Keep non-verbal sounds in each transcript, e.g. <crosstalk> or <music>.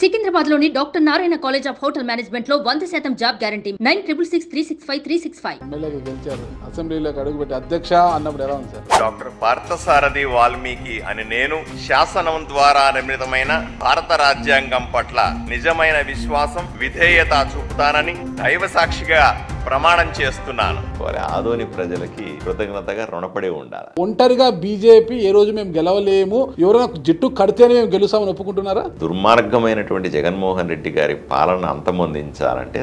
సికింద్రాబాద్లోని doctor Narayana college of hotel మేనేజ్మెంట్లో వంద శాతం job guarantee. Nine triple six three six five three six five. ఎమ్మెల్యేగా గెలిచారు. అసెంబ్లీలోకి అడుగుపెట్టి అధ్యక్ష అన్నప్పుడు ఎలా ఉంది సార్? డాక్టర్ పార్థసారథి వాల్మీకి అని నేను శాసనం ద్వారా నిర్మితమైన భారత రాజ్యాంగం పట్ల నిజమైన విశ్వాసం విధేయత చూపుతానని దైవ సాక్షిగా ప్రమాణం చేస్తున్నాను. వారి ఆదోని ప్రజలకి కృతజ్ఞతగా రుణపడి ఉండాలి? ఒంటరిగా బీజేపీ ఏ రోజు మేము గెలవలేము ఎవరైనా జట్టు కడితేనే మేము గెలుస్తామని ఒప్పుకుంటున్నారా? దుర్మార్గమైనటువంటి జగన్మోహన్ రెడ్డి గారి పాలన అంతమొందించాలంటే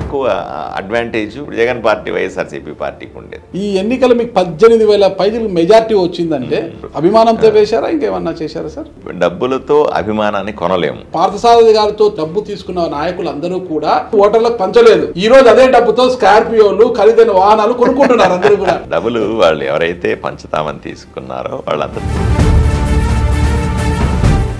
ఎక్కువ అడ్వాంటేజ్ జగన్ పార్టీ వైఎస్ఆర్సీపీ పార్టీకి ఉండేది. ఈ ఎన్నికలు మీకు పద్దెనిమిది వేల పైజలు మెజార్టీ వచ్చిందంటే అభిమానంతో వేశారా? ఇంకేమన్నా చేశారా సార్? డబ్బులతో అభిమానాన్ని కొనలేము. పార్థసారథి గారితో డబ్బు తీసుకున్న నాయకులు అందరూ కూడా ఓటర్లకు పంచలేదు. ఈ రోజు అదే డబ్బుతో స్కార్పియోలు ఖరీదైన వాహనాలు కొనుక్కుంటున్నారు అందరూ కూడా. <laughs> డబ్బులు వాళ్ళు ఎవరైతే పంచుతామని తీసుకున్నారో వాళ్ళందరూ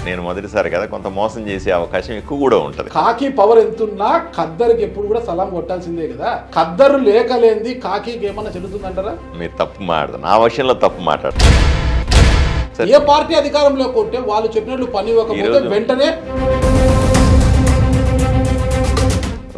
నేను మొదటిసారి కదా కొంత మోసం చేసే అవకాశం ఎక్కువ కూడా ఉంటుంది. కాకి పవర్ ఎంతున్నా ఖద్దరికి ఎప్పుడు కూడా సలాం కొట్టాల్సిందే కదా. ఖద్దరు లేక లేనిది కాకికి ఏమన్నా చెల్లుతుందంటారా? మీరు తప్పు మాట్లాడదు నా విషయంలో తప్పు మాట్లాడతారు. ఏ పార్టీ అధికారంలోకి ఉంటే వాళ్ళు చెప్పినట్లు పని ఇవ్వకపోతే ఈరోజు- వెంటనే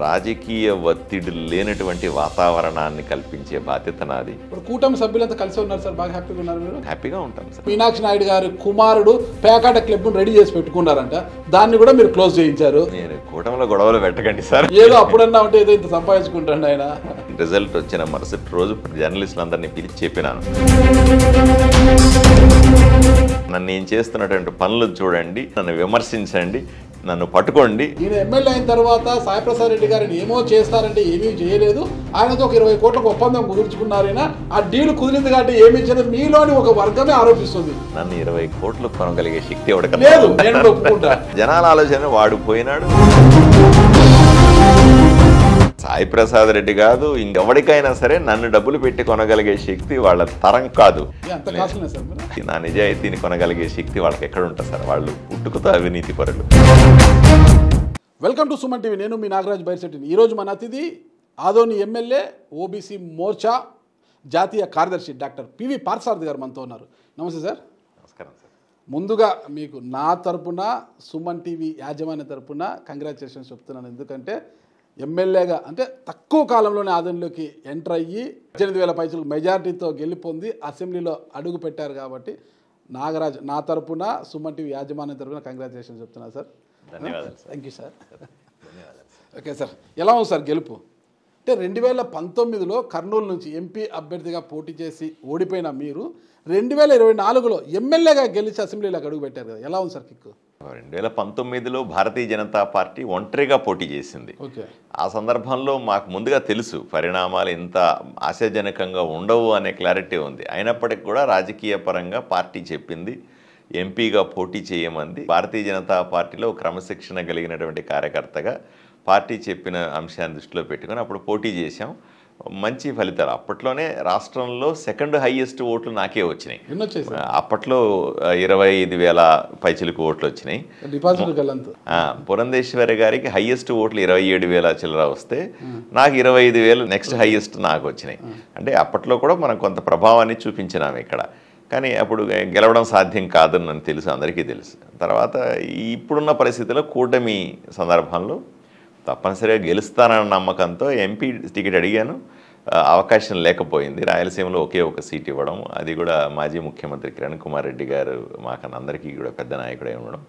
రాజకీయ ఒత్తిడి లేనటువంటి వాతావరణాన్ని కల్పించే బాధ్యత నాది. ఇప్పుడు కూటమి సభ్యులంతా కలిసి ఉన్నారు సార్ బాగా హ్యాపీగా ఉన్నారు మీరు? హ్యాపీగా ఉంటాం సార్. మీనాక్షి నాయుడు గారి కుమారుడు పేకాట క్లబ్ రెడీ చేసి పెట్టుకున్నారంట. దాన్ని కూడా మీరు క్లోజ్ చేయించారు. నేను కూటమిలో గొడవలు పెట్టకండి సార్. ఏదో అప్పుడన్నా ఉంటే ఏదో ఇంత సంపాదించుకుంటాడు ఆయన. రిజల్ట్ వచ్చిన మరుసటి రోజు జర్నలిస్టులందరినీ పిలిచి చెప్పినాను. నన్ను నేను చేస్తున్నటువంటి పనులు చూడండి నన్ను విమర్శించండి నన్ను పట్టుకోండి. ఈయన ఎమ్మెల్యే అయిన తర్వాత సాయిప్రసాద్ రెడ్డి గారిని ఏమో చేస్తారంటే ఏమీ చేయలేదు. ఆయనతో ఒక ఇరవై కోట్లకు ఒప్పందం కుదుర్చుకున్నారైనా. ఆ డీల్ కుదిరింది కాబట్టి ఏమి ఇచ్చేది మీలోని ఒక వర్గమే ఆరోపిస్తుంది. నన్ను ఇరవై కోట్లు కొనగలిగే శక్తి ఎవడ లేదు నేను కూడా ఒప్పుకుంటా. జనాల ఆలోచన వాడు పోయినాడు. సాయి ప్రసాద్ రెడ్డి కాదు ఇంకెవరికైనా సరే నన్ను డబ్బులు పెట్టి కొనగలిగే శక్తి వాళ్ళ తరం కాదు. నా నిజాయితీని కొనగలిగే శక్తి వాళ్ళకి ఎక్కడ ఉంటుంది సార్? వాళ్ళు పుట్టుకతో అవినీతి పరులు. వెల్కమ్ టు సుమన్ టీవీ నేను మీ నాగరాజ్ బైర్శెట్టిని. ఈరోజు మన అతిథి ఆదోని ఎమ్మెల్యే ఓబీసీ మోర్చా జాతీయ కార్యదర్శి డాక్టర్ పివి పార్థసారథి గారు మనతో ఉన్నారు. నమస్తే సార్. నమస్కారం సార్. ముందుగా మీకు నా తరపున సుమన్ టీవీ యాజమాన్య తరపున కంగ్రాచులేషన్స్ చెప్తున్నాను. ఎందుకంటే ఎమ్మెల్యేగా అంటే తక్కువ కాలంలోనే ఆదంలోకి ఎంటర్ అయ్యి పద్దెనిమిది వేల పైసలు మెజారిటీతో గెలుపొంది అసెంబ్లీలో అడుగు పెట్టారు కాబట్టి నాగరాజ్ నా తరపున సుమన్ టీవీ యాజమాన్య తరపున కంగ్రాచులేషన్స్ చెప్తున్నాను సార్. ధన్యవాదాలు sir. Thank you sir. Okay sir ఎలా ఉంది సార్ గెలుపు? అంటే రెండు వేల పంతొమ్మిదిలో కర్నూలు నుంచి ఎంపీ అభ్యర్థిగా పోటీ చేసి ఓడిపోయిన మీరు రెండు వేల ఇరవై నాలుగులో ఎమ్మెల్యేగా గెలిచి అసెంబ్లీలోకి అడుగు పెట్టారు కదా. ఎలా ఉంది సార్ కిక్కు? రెండు వేల పంతొమ్మిదిలో భారతీయ జనతా పార్టీ ఒంటరిగా పోటీ చేసింది. ఆ సందర్భంలో మాకు ముందుగా తెలుసు పరిణామాలు ఇంత ఆశాజనకంగా ఉండవు అనే క్లారిటీ ఉంది. అయినప్పటికీ కూడా రాజకీయ పరంగా పార్టీ చెప్పింది ఎంపీగా పోటీ చేయమంది. భారతీయ జనతా పార్టీలో క్రమశిక్షణ కలిగినటువంటి కార్యకర్తగా పార్టీ చెప్పిన అంశాన్ని దృష్టిలో పెట్టుకొని అప్పుడు పోటీ చేశాం. మంచి ఫలితాలు. అప్పట్లోనే రాష్ట్రంలో సెకండ్ హైయెస్ట్ ఓట్లు నాకే వచ్చినాయి. అప్పట్లో ఇరవై ఐదు వేల పైచిలకు ఓట్లు వచ్చినాయి. పురంధేశ్వరి గారికి హైయెస్ట్ ఓట్లు ఇరవై ఏడు వేల చిల్లర వస్తే నాకు ఇరవై ఐదు వేలు నెక్స్ట్ హైయెస్ట్ నాకు వచ్చినాయి. అంటే అప్పట్లో కూడా మనం కొంత ప్రభావాన్ని చూపించినాం ఇక్కడ. కానీ అప్పుడు గెలవడం సాధ్యం కాదని నాకు తెలుసు అందరికీ తెలుసు. తర్వాత ఇప్పుడున్న పరిస్థితిలో కూటమి సందర్భంలో తప్పనిసరిగా గెలుస్తానన్న నమ్మకంతో ఎంపీ టికెట్ అడిగాను. అవకాశం లేకపోయింది. రాయలసీమలో ఒకే ఒక సీట్ ఇవ్వడం అది కూడా మాజీ ముఖ్యమంత్రి కిరణ్ కుమార్ రెడ్డి గారు మాకు అందరికీ కూడా పెద్ద నాయకుడే ఉండడం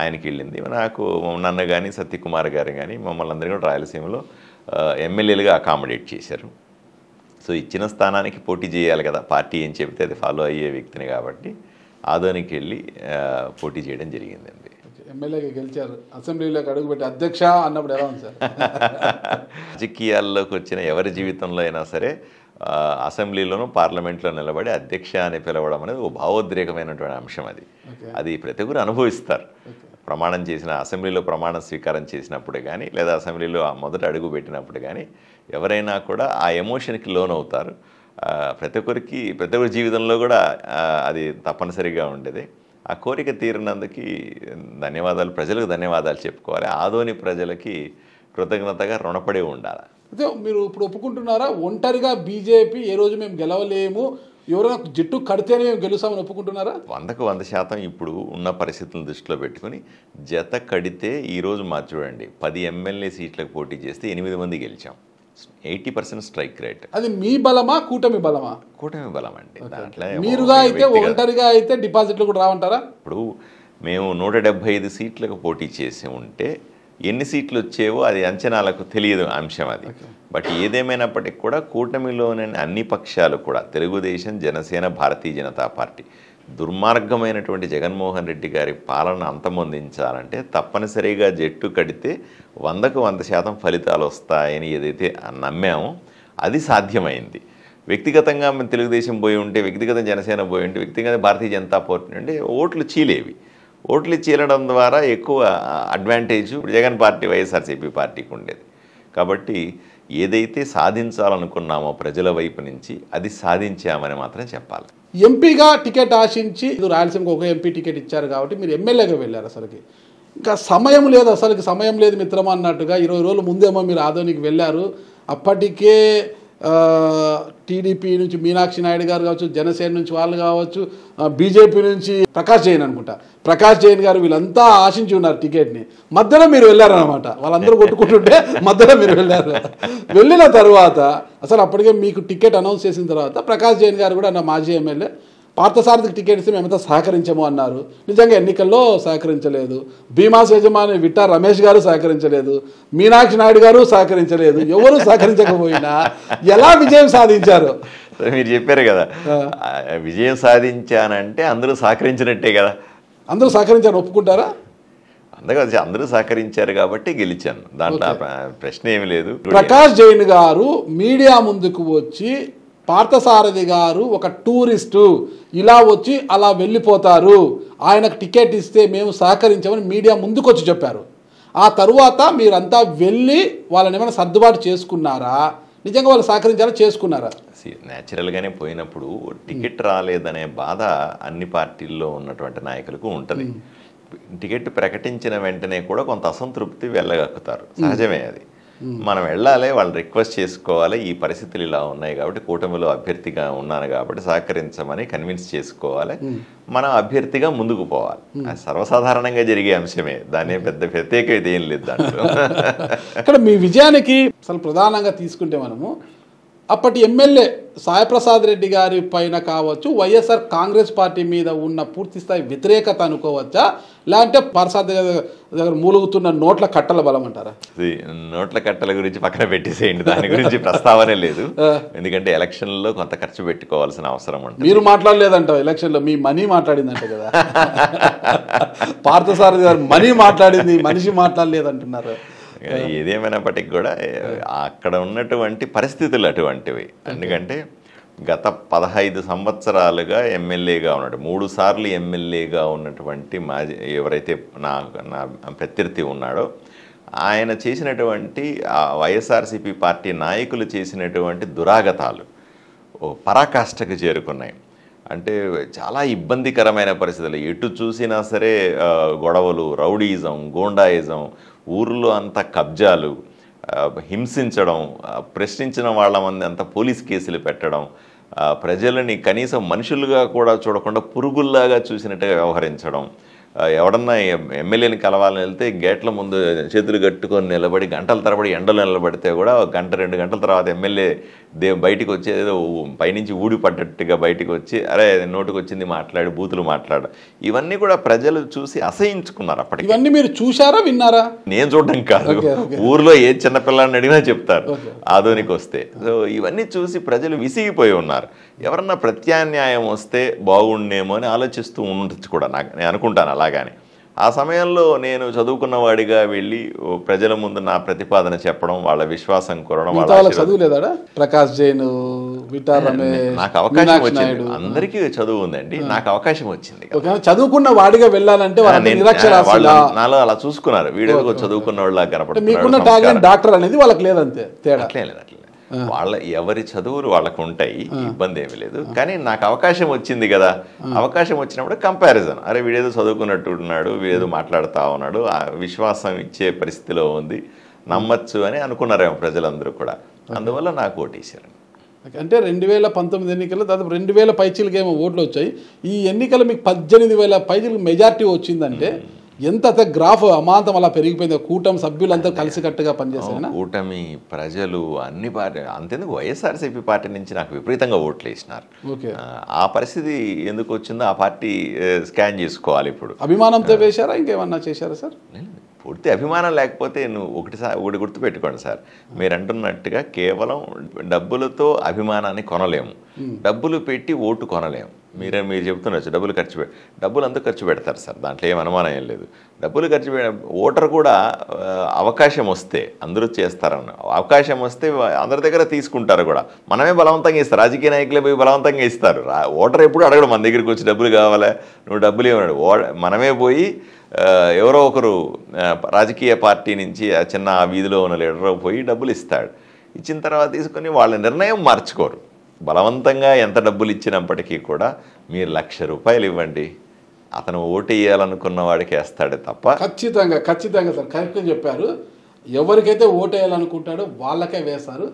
ఆయనకి వెళ్ళింది. నాకు నన్ను కానీ సత్యకుమార్ గారు కానీ మమ్మల్ని అందరినీ కూడా రాయలసీమలో ఎమ్మెల్యేలుగా అకామిడేట్ చేశారు. సో ఇచ్చిన స్థానానికి పోటీ చేయాలి కదా పార్టీ ఏం చెబితే అది ఫాలో అయ్యే వ్యక్తిని కాబట్టి ఆదోనికి వెళ్ళి పోటీ చేయడం జరిగిందండి. ఎమ్మెల్యేగా గెలిచారు. అసెంబ్లీలోకి అడుగు పెట్టి అధ్యక్ష అన్నప్పుడు ఎలా ఉంది సార్? రాజకీయాల్లోకి వచ్చిన ఎవరి జీవితంలో అయినా సరే అసెంబ్లీలోనూ పార్లమెంట్లో నిలబడి అధ్యక్ష అని పిలవడం అనేది ఒక భావోద్రేకమైనటువంటి అంశం అది. అది ప్రతి ఒక్కరు అనుభవిస్తారు. ప్రమాణం చేసిన అసెంబ్లీలో ప్రమాణ స్వీకారం చేసినప్పుడు కానీ లేదా అసెంబ్లీలో ఆ మొదట అడుగు పెట్టినప్పుడు కానీ ఎవరైనా కూడా ఆ ఎమోషన్కి లోన్ అవుతారు ప్రతి ఒక్కరికి ప్రతి ఒక్కరి జీవితంలో కూడా అది తప్పనిసరిగా ఉండేది. ఆ కోరిక తీరినందుకు ధన్యవాదాలు ప్రజలకు ధన్యవాదాలు చెప్పుకోవాలి. ఆదోని ప్రజలకి కృతజ్ఞతగా రుణపడి ఉండాలి. అయితే మీరు ఇప్పుడు ఒప్పుకుంటున్నారా? ఒంటరిగా బీజేపీ ఏ రోజు మేము గెలవలేము ఎవరైనా జట్టు కడితేనే మేము గెలుస్తామని ఒప్పుకుంటున్నారా? వందకు వంద శాతం ఇప్పుడు ఉన్న పరిస్థితులను దృష్టిలో పెట్టుకుని జత కడితే ఈరోజు మా చూడండి పది ఎమ్మెల్యే సీట్లకు పోటీ చేస్తే ఎనిమిది మంది గెలిచాం. Eighty percent strike rate. అది మీ బలమా కూటమి బలమా? కూటమి బలం అండి. దాంట్లో మీరుగా అయితే ఒంటరిగా అయితే డిపాజిట్లు కూడా రావంటారా? ఇప్పుడు మేము నూట డెబ్బై ఐదు సీట్లకు పోటీ చేసి ఉంటే ఎన్ని సీట్లు వచ్చేవో అది అంచనాలకు తెలియదు అంశం అది. బట్ ఏదేమైనప్పటికీ కూడా కూటమిలోని అన్ని పక్షాలు కూడా తెలుగుదేశం జనసేన భారతీయ జనతా పార్టీ దుర్మార్గమైనటువంటి జగన్మోహన్ రెడ్డి గారి పాలన అంతమొందించాలంటే తప్పనిసరిగా జట్టు కడితే వందకు వంద శాతం ఫలితాలు వస్తాయని ఏదైతే నమ్మామో అది సాధ్యమైంది. వ్యక్తిగతంగా మేము తెలుగుదేశం పోయి ఉంటే వ్యక్తిగత జనసేన పోయి ఉంటే వ్యక్తిగత భారతీయ జనతా పార్టీ ఉంటే ఓట్లు చీలేవి. ఓట్లు చీలడం ద్వారా ఎక్కువ అడ్వాంటేజ్ జగన్ పార్టీ వైఎస్ఆర్సీపీ పార్టీకి ఉండేది. కాబట్టి ఏదైతే సాధించాలనుకున్నామో ప్రజల వైపు నుంచి అది సాధించామని మాత్రం చెప్పాలి. ఎంపీగా టికెట్ ఆశించి రాయలసీమకు ఒక ఎంపీ టికెట్ ఇచ్చారు కాబట్టి మీరు ఎమ్మెల్యేగా వెళ్ళారు అసలుకి. ఇంకా సమయం లేదు అసలుకి సమయం లేదు మిత్రమా అన్నట్టుగా ఇరవై రోజుల ముందేమో మీరు ఆదోనికి వెళ్ళారు. అప్పటికే టీడీపీ నుంచి మీనాక్షి నాయుడు గారు కావచ్చు జనసేన నుంచి వాళ్ళు కావచ్చు బీజేపీ నుంచి ప్రకాష్ జైన్ అనుకుంటా. ప్రకాష్ జైన్ గారు వీళ్ళంతా ఆశించి ఉన్నారు టికెట్ని. మధ్యలో మీరు వెళ్ళారనమాట వాళ్ళందరూ కొట్టుకుంటుంటే మధ్యలో మీరు వెళ్ళారు. వెళ్ళిన తర్వాత అసలు అప్పటికే మీకు టికెట్ అనౌన్స్ చేసిన తర్వాత ప్రకాష్ జైన్ గారు కూడా నా మాజీ ఎమ్మెల్యే పార్థసారథికి టికెట్ ఇస్తే మేమంతా సహకరించము అన్నారు. నిజంగా ఎన్నికల్లో సహకరించలేదు. భీమాస్ యజమాని విట్టా రమేష్ గారు సహకరించలేదు. మీనాక్షి నాయుడు గారు సహకరించలేదు. ఎవరు సహకరించకపోయినా ఎలా విజయం సాధించారు? మీరు చెప్పారు కదా విజయం సాధించానంటే అందరూ సహకరించినట్టే కదా. అందరూ సహకరించారు ఒప్పుకుంటారా? అందుకే అందరూ సహకరించారు కాబట్టి గెలిచాను. దాంట్లో ప్రశ్న ఏమి లేదు. ప్రకాష్ జైన్ గారు మీడియా ముందుకు వచ్చి పార్థసారథి గారు ఒక టూరిస్టు. ఇలా వచ్చి అలా వెళ్ళిపోతారు. ఆయనకు టికెట్ ఇస్తే మేము సహకరించామని మీడియా ముందుకు వచ్చి చెప్పారు. ఆ తరువాత మీరంతా వెళ్ళి వాళ్ళని ఏమైనా సర్దుబాటు చేసుకున్నారా? నిజంగా వాళ్ళు సహకరించారా చేసుకున్నారా? న్యాచురల్గానే పోయినప్పుడు టికెట్ రాలేదనే బాధ అన్ని పార్టీల్లో ఉన్నటువంటి నాయకులకు ఉంటుంది. టికెట్ ప్రకటించిన వెంటనే కూడా కొంత అసంతృప్తి వెళ్ళగక్కుతారు. సహజమే అది. మనం వెళ్ళాలి వాళ్ళు రిక్వెస్ట్ చేసుకోవాలి ఈ పరిస్థితులు ఇలా ఉన్నాయి కాబట్టి కూటమిలో అభ్యర్థిగా ఉన్నాను కాబట్టి సహకరించమని కన్విన్స్ చేసుకోవాలి. మనం అభ్యర్థిగా ముందుకు పోవాలి. సర్వసాధారణంగా జరిగే అంశమే. దాని పెద్ద ప్రత్యేకత ఏం లేదు దాంట్లో. <laughs> ఇక్కడ మీ విజయానికి అసలు ప్రధానంగా తీసుకుంటే మనము అప్పటి ఎమ్మెల్యే సాయిప్రసాద్ రెడ్డి గారి పైన కావచ్చు వైఎస్ఆర్ కాంగ్రెస్ పార్టీ మీద ఉన్న పూర్తి స్థాయి వ్యతిరేకత అనుకోవచ్చా? లేదంటే ప్రసాద్ దగ్గర మూలుగుతున్న నోట్ల కట్టల బలం అంటారా? నోట్ల కట్టల గురించి పక్కన పెట్టేసేయండి. దాని గురించి ప్రస్తావనే లేదు. ఎందుకంటే ఎలక్షన్లో కొంత ఖర్చు పెట్టుకోవాల్సిన అవసరం ఉంటుంది. మీరు మాట్లాడలేదంట ఎలక్షన్లో. మీ మనీ మాట్లాడిందంట కదా. <laughs> పార్థసారథి గారు మనీ మాట్లాడింది మనిషి మాట్లాడలేదంటున్నారు. ఏదేమైనప్పటికీ కూడా అక్కడ ఉన్నటువంటి పరిస్థితులు అటువంటివి. ఎందుకంటే గత పదహైదు సంవత్సరాలుగా ఎమ్మెల్యేగా ఉన్నాడు మూడు సార్లు ఎమ్మెల్యేగా ఉన్నటువంటి మాజీ ఎవరైతే నా నా ప్రత్యర్థి ఉన్నాడో ఆయన చేసినటువంటి వైఎస్ఆర్సీపీ పార్టీ నాయకులు చేసినటువంటి దురాగతాలు ఓ పరాకాష్ఠకు చేరుకున్నాయి. అంటే చాలా ఇబ్బందికరమైన పరిస్థితులు. ఎటు చూసినా సరే గొడవలు రౌడీయిజం గోండాయిజం ఊర్లో అంతా కబ్జాలు హింసించడం ప్రశ్నించిన వాళ్ళ మంది అంతా పోలీస్ కేసులు పెట్టడం ప్రజలని కనీసం మనుషులుగా కూడా చూడకుండా పురుగుల్లాగా చూసినట్టుగా వ్యవహరించడం ఎవడన్నా ఎం- ఎమ్మెల్యేని కలవాలని వెళ్తే గేట్ల ముందు చేతులు కట్టుకొని నిలబడి గంటల తరబడి ఎండలు నిలబడితే కూడా గంట రెండు గంటల తర్వాత ఎమ్మెల్యే దే బయటికి వచ్చి ఏదో పైనుంచి ఊడి పడ్డట్టుగా బయటికి వచ్చి అరే నోటికి వచ్చింది మాట్లాడి బూతులు మాట్లాడు. ఇవన్నీ కూడా ప్రజలు చూసి అసహించుకున్నారు అప్పటికి. ఇవన్నీ మీరు చూశారా విన్నారా? నేను చూడడం కాదు. ఊర్లో ఏ చిన్న పిల్లాడిని అడిగినా చెప్తారు ఆధునిక వస్తే. సో ఇవన్నీ చూసి ప్రజలు విసిగిపోయి ఉన్నారు. ఎవరన్నా ప్రత్యామ్నాయం వస్తే బాగుండేమో అని ఆలోచిస్తూ ఉండొచ్చు కూడా. నాకు నేను అనుకుంటాను అలాగాని. ఆ సమయంలో నేను చదువుకున్న వాడిగా వెళ్ళి ప్రజల ముందు నా ప్రతిపాదన చెప్పడం వాళ్ళ విశ్వాసం కోరడం వాళ్ళ మిగతా వాళ్ళకి ఆశీర్వాదం- చదువు లేదాడా ప్రకాష్ జైన్ నాకు అవకాశం వచ్చింది. అందరికీ చదువు ఉందండి. నాకు అవకాశం వచ్చింది. చదువుకున్న వాడిగా వెళ్ళాలంటే నాలో అలా చూసుకున్నారు. వీడియో చదువుకున్న వాళ్ళ. టాలెంట్ డాక్టర్ అనేది వాళ్ళకి లేదంతే తేడా. అట్లే లేదు అట్లే. వాళ్ళ ఎవరి చదువులు వాళ్ళకు ఉంటాయి ఇబ్బంది ఏమీ లేదు కానీ నాకు అవకాశం వచ్చింది కదా. అవకాశం వచ్చినప్పుడు కంపారిజన్ అరే వీడేదో చదువుకున్నట్టు ఉన్నాడు వీడేదో మాట్లాడుతా ఉన్నాడు ఆ విశ్వాసం ఇచ్చే పరిస్థితిలో ఉంది నమ్మచ్చు అని అనుకున్నారేమో ప్రజలందరూ కూడా. అందువల్ల నాకు ఓటేశారు అంటే రెండు వేల పంతొమ్మిది ఎన్నికల్లో దాదాపు రెండు వేల పైచీలకి ఏమో ఓట్లు వచ్చాయి. ఈ ఎన్నికలు మీకు పద్దెనిమిది వేల పైచీలకు మెజార్టీ వచ్చిందంటే ఎంత గ్రాఫ్ అమాంతం అలా పెరిగిపోయింది కూటమి సభ్యులంతా కలిసికట్టుగా పనిచేశారు కూటమి ప్రజలు అన్ని పార్టీ అంతెందుకు వైఎస్ఆర్సీపీ పార్టీ నుంచి నాకు విపరీతంగా ఓట్లు వేసినారు. ఆ, పరిస్థితి ఎందుకు వచ్చిందో ఆ పార్టీ స్కాన్ చేసుకోవాలి ఇప్పుడు. అభిమానంతో వేశారా? ఇంకేమన్నా చేశారా సార్? పూర్తి అభిమానం లేకపోతే నువ్వు ఒకటి ఒకటి గుర్తుపెట్టుకోండి సార్. మీరు అంటున్నట్టుగా కేవలం డబ్బులతో అభిమానాన్ని కొనలేము. డబ్బులు పెట్టి ఓటు కొనలేము. మీరే మీరు చెప్తున్నారు డబ్బులు ఖర్చు పె డబ్బులు అంతా ఖర్చు పెడతారు సార్ దాంట్లో ఏం అనుమానం ఏం లేదు. డబ్బులు ఖర్చు పె ఓటర్ కూడా అవకాశం వస్తే అందరూ చేస్తారని అవకాశం వస్తే అందరి దగ్గర తీసుకుంటారు కూడా. మనమే బలవంతంగా ఇస్తారు రాజకీయ నాయకులే పోయి బలవంతంగా ఇస్తారు. ఓటర్ ఎప్పుడు అడగడు మన దగ్గరికి వచ్చి డబ్బులు కావాలా నువ్వు డబ్బులు ఏమన్నాడు ఓ మనమే పోయి ఎవరో ఒకరు రాజకీయ పార్టీ నుంచి ఆ చిన్న వీధిలో ఉన్న లీడర్ పోయి డబ్బులు ఇస్తాడు. ఇచ్చిన తర్వాత తీసుకొని వాళ్ళ నిర్ణయం మార్చుకోరు. బలవంతంగా ఎంత డబ్బులు ఇచ్చినప్పటికీ కూడా మీరు లక్ష రూపాయలు ఇవ్వండి. అతను ఓటు వేయాలనుకున్న వాడికి వేస్తాడే తప్ప ఖచ్చితంగా ఖచ్చితంగా సార్ కరెక్ట్గా చెప్పారు. ఎవరికైతే ఓటేయాలనుకుంటాడో వాళ్ళకే వేస్తారు.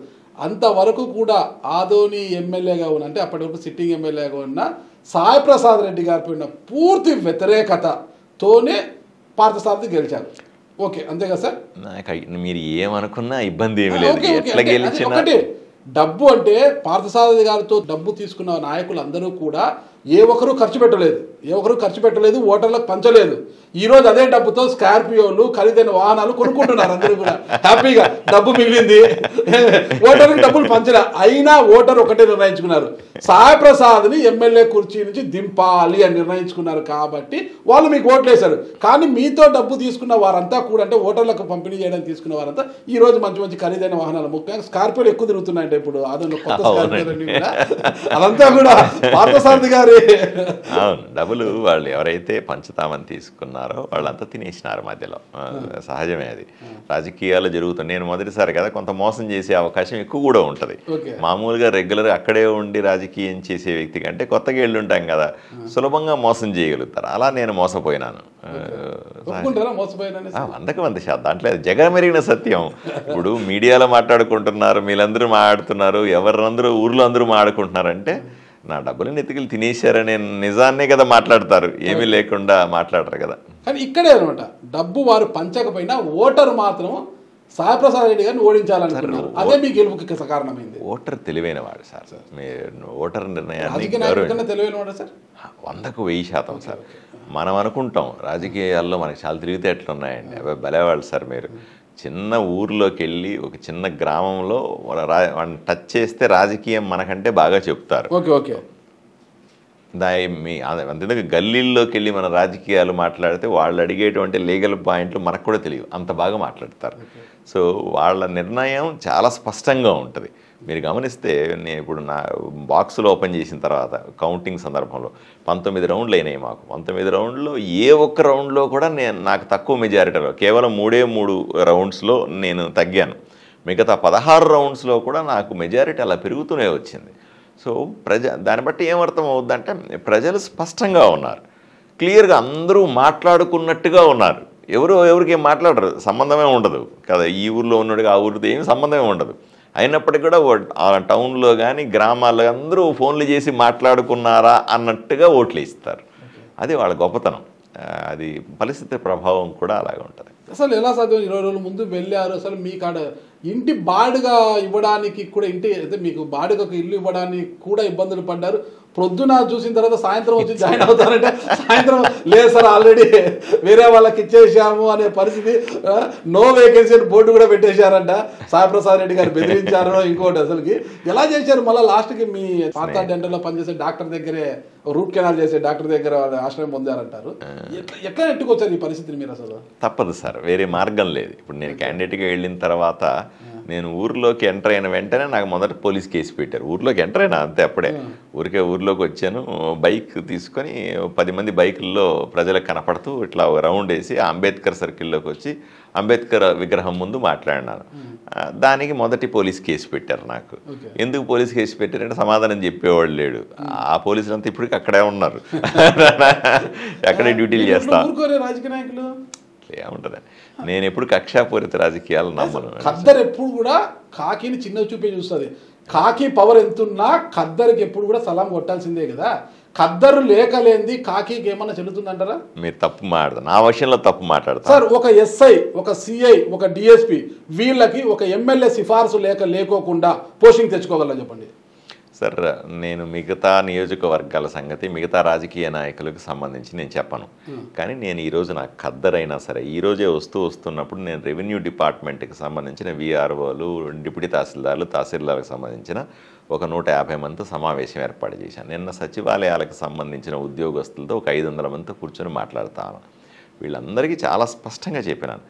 అంతవరకు కూడా ఆదోని ఎమ్మెల్యేగా ఉన్న అంటే అప్పటి వరకు సిట్టింగ్ ఎమ్మెల్యేగా ఉన్న సాయి ప్రసాద్ రెడ్డి గారిపై ఉన్న పూర్తి వ్యతిరేకతతోనే పార్థసారథి గెలిచారు. ఓకే అంతే కదా సార్? నాకు మీరు ఏమనుకున్నా ఇబ్బంది ఏమి లేదు. ఎట్లా గెలిచినా డబ్బు అంటే పార్థసారథి గారితో డబ్బు తీసుకున్న నాయకులు అందరూ కూడా ఏ ఒక్కరూ ఖర్చు పెట్టలేదు. ఏ ఒక్కరూ ఖర్చు పెట్టలేదు ఓటర్లకు పంచలేదు. ఈ రోజు అదే డబ్బుతో స్కార్పియోలు ఖరీదైన వాహనాలు కొనుక్కుంటున్నారు అందరూ కూడా. హ్యాపీగా డబ్బు మిగిలింది. ఓటర్కి డబ్బులు పంచలే. అయినా ఓటర్ ఒకటే నిర్ణయించుకున్నారు. సాయి ప్రసాద్ని ఎమ్మెల్యే కుర్చీ నుంచి దింపాలి అని నిర్ణయించుకున్నారు కాబట్టి వాళ్ళు మీకు ఓట్లు వేశారు కానీ మీతో డబ్బు తీసుకున్న వారంతా కూడా అంటే ఓటర్లకు పంపిణీ చేయడానికి తీసుకున్న వారంతా ఈ రోజు మంచి మంచి ఖరీదైన వాహనాలు ముఖ్యంగా స్కార్పియోలు ఎక్కువ తిరుగుతున్నాయంటే ఇప్పుడు అదొక కొత్త స్కార్పియోలు అదంతా కూడా పార్థసారథి గారి అవును డబ్బులు వాళ్ళు ఎవరైతే పంచుతామని తీసుకున్నారో వాళ్ళంతా తినేసినారు మధ్యలో. సహజమే అది. రాజకీయాలు జరుగుతుంది. నేను మొదటిసారి కదా కొంత మోసం చేసే అవకాశం ఎక్కువ కూడా ఉంటుంది. మామూలుగా రెగ్యులర్ అక్కడే ఉండి రాజకీయం చేసే వ్యక్తి కంటే కొత్తగా వెళ్ళి ఉంటాం కదా సులభంగా మోసం చేయగలుగుతారు. అలా నేను మోసపోయినాను. వందకు వంద శాతం దాంట్లో జగమెరిగిన సత్యం. ఇప్పుడు మీడియాలో మాట్లాడుకుంటున్నారు మీరందరూ మాట్లాడుతున్నారు ఎవరినందరూ ఊర్లో అందరూ మాట్లాడుకుంటున్నారంటే నా డబ్బులు ఎత్తుకెళ్ళి తినేశారనే నిజాన్నే కదా మాట్లాడతారు. ఏమీ లేకుండా మాట్లాడరు కదా. కానీ ఇక్కడే అనమాట డబ్బు వారు పంచకపోయినా ఓటర్ మాత్రం సాయిప్రసాద్ రెడ్డి గారిని ఓడించాలనుకున్నారు. అదే మీ గెలుపుకి కారణమైంది. ఓటర్ తెలివైన వాడు సార్. మీరు ఓటర్ నిర్ణయాన్ని తెలివైన వాడా సార్? వందకు వెయ్యి శాతం సార్. మనం అనుకుంటాం రాజకీయాల్లో మనకి చాలా తెలివితేటలు ఉన్నాయండి. అవి భలేవాళ్ళు సార్ మీరు. చిన్న ఊర్లోకి వెళ్ళి ఒక చిన్న గ్రామంలో వాళ్ళని టచ్ చేస్తే రాజకీయం మనకంటే బాగా చెప్తారు. Okay okay. దా మీ అంతేందుకు గల్లీల్లోకి వెళ్ళి మన రాజకీయాలు మాట్లాడితే వాళ్ళు అడిగేటువంటి లీగల్ పాయింట్లు మనకు కూడా తెలియదు అంత బాగా మాట్లాడతారు. సో వాళ్ళ నిర్ణయం చాలా స్పష్టంగా ఉంటుంది. మీరు గమనిస్తే నేను ఇప్పుడు నా బాక్సులు ఓపెన్ చేసిన తర్వాత కౌంటింగ్ సందర్భంలో పంతొమ్మిది రౌండ్లు అయినాయి మాకు. పంతొమ్మిది రౌండ్లో ఏ ఒక్క రౌండ్లో కూడా నేను నాకు తక్కువ మెజారిటీలో కేవలం మూడే మూడు రౌండ్స్లో నేను తగ్గాను. మిగతా పదహారు రౌండ్స్లో కూడా నాకు మెజారిటీ అలా పెరుగుతూనే వచ్చింది. సో ప్రజ దాన్ని బట్టి ఏమర్థం అవుద్దంటే ప్రజలు స్పష్టంగా ఉన్నారు. క్లియర్గా అందరూ మాట్లాడుకున్నట్టుగా ఉన్నారు. ఎవరు ఎవరికి ఏం మాట్లాడరు? సంబంధమే ఉండదు కదా. ఈ ఊర్లో ఉన్నాడుగా ఆ ఊరితో ఏమి సంబంధమే ఉండదు. అయినప్పటికీ కూడా ఓ- ఆ టౌన్లో కానీ గ్రామాల్లో అందరూ ఫోన్లు చేసి మాట్లాడుకున్నారా అన్నట్టుగా ఓట్లు ఇస్తారు అది వాళ్ళ గొప్పతనం. అది పరిస్థితి ప్రభావం కూడా అలాగే ఉంటుంది. అసలు ఎలా సాధ్యం? ఇరవై రోజుల ముందు వెళ్ళారు. అసలు మీ కాడ ఇంటి బాడుగా ఇవ్వడానికి కూడా ఇంటి అయితే మీకు బాడుగకు ఇల్లు ఇవ్వడానికి కూడా ఇబ్బందులు పడ్డారు. ప్రొద్దున చూసిన తర్వాత సాయంత్రం వచ్చి జాయిన్ అవుతారంటే సాయంత్రం లేదు సార్ ఆల్రెడీ వేరే వాళ్ళకి ఇచ్చేసాము అనే పరిస్థితి నో వేకెన్సీ అని బోర్డు కూడా పెట్టేశారంట. సాయిప్రసాద్ రెడ్డి గారు బెదిరించారు ఇంకోటి అసలుకి. ఎలా చేశారు? మళ్ళీ లాస్ట్కి మీ పాత డెంటల్లో పనిచేసే డాక్టర్ దగ్గరే రూట్ కెనాల్ చేసే డాక్టర్ దగ్గర ఆశ్రయం పొందారంటారు. ఎట్లా నెట్టుకొచ్చారు ఈ పరిస్థితిని మీరు అసలు? తప్పదు సార్ వేరే మార్గం లేదు. ఇప్పుడు నేను క్యాండిడేట్గా వెళ్ళిన తర్వాత నేను ఊర్లోకి ఎంటర్ అయిన వెంటనే నాకు మొదట పోలీస్ కేసు పెట్టారు. ఊర్లోకి ఎంటర్ అయినా అంతే అప్పుడే. ఊరికే ఊర్లోకి వచ్చాను. బైక్ తీసుకొని పది మంది బైకుల్లో ప్రజలకు కనపడుతూ ఇట్లా రౌండ్ వేసి అంబేద్కర్ సర్కిల్లోకి వచ్చి అంబేద్కర్ విగ్రహం ముందు మాట్లాడినాను. దానికి మొదటి పోలీస్ కేసు పెట్టారు నాకు. ఎందుకు పోలీస్ కేసు పెట్టారంటే సమాధానం చెప్పేవాడు లేడు. ఆ పోలీసులంతా ఇప్పటికి అక్కడే ఉన్నారు. <laughs> అక్కడే డ్యూటీలు చేస్తా. ఏముంటుంది. నేను ఎప్పుడు కక్షాపూరిత రాజకీయాలు నమ్మను. ఎప్పుడు కూడా కాకిని చిన్న చూపే చూస్తుంది. కాకి పవర్ ఎంతున్నా ఖద్దరికి ఎప్పుడు కూడా సలాం కొట్టాల్సిందే కదా. ఖద్దరు లేకలేంది కాకికి ఏమన్నా చెల్లుతుందంటారా? మీరు తప్పు మాట్లాడదు నా విషయంలో తప్పు మాట్లాడతాను. సార్ ఒక ఎస్ఐ ఒక సిఐ ఒక డిఎస్పి వీళ్ళకి ఒక ఎమ్మెల్యే సిఫార్సు లేక లేకోకుండా పోస్టింగ్ తెచ్చుకోగలరా చెప్పండి? సార్ నేను మిగతా నియోజకవర్గాల సంగతి మిగతా రాజకీయ నాయకులకు సంబంధించి నేను చెప్పను. కానీ నేను ఈరోజు నాకు ఖద్దరైనా సరే ఈ రోజే వస్తూ వస్తున్నప్పుడు నేను రెవెన్యూ డిపార్ట్మెంట్కి సంబంధించిన విఆర్ఓలు డిప్యూటీ తహసీల్దార్లు తహసీల్దార్లకు సంబంధించిన ఒక నూట యాభై మందితో సమావేశం ఏర్పాటు చేశాను. నిన్న సచివాలయాలకు సంబంధించిన ఉద్యోగస్తులతో ఒక ఐదు వందల మందితో కూర్చొని మాట్లాడతాను వీళ్ళందరికీ చాలా స్పష్టంగా చెప్పినాను.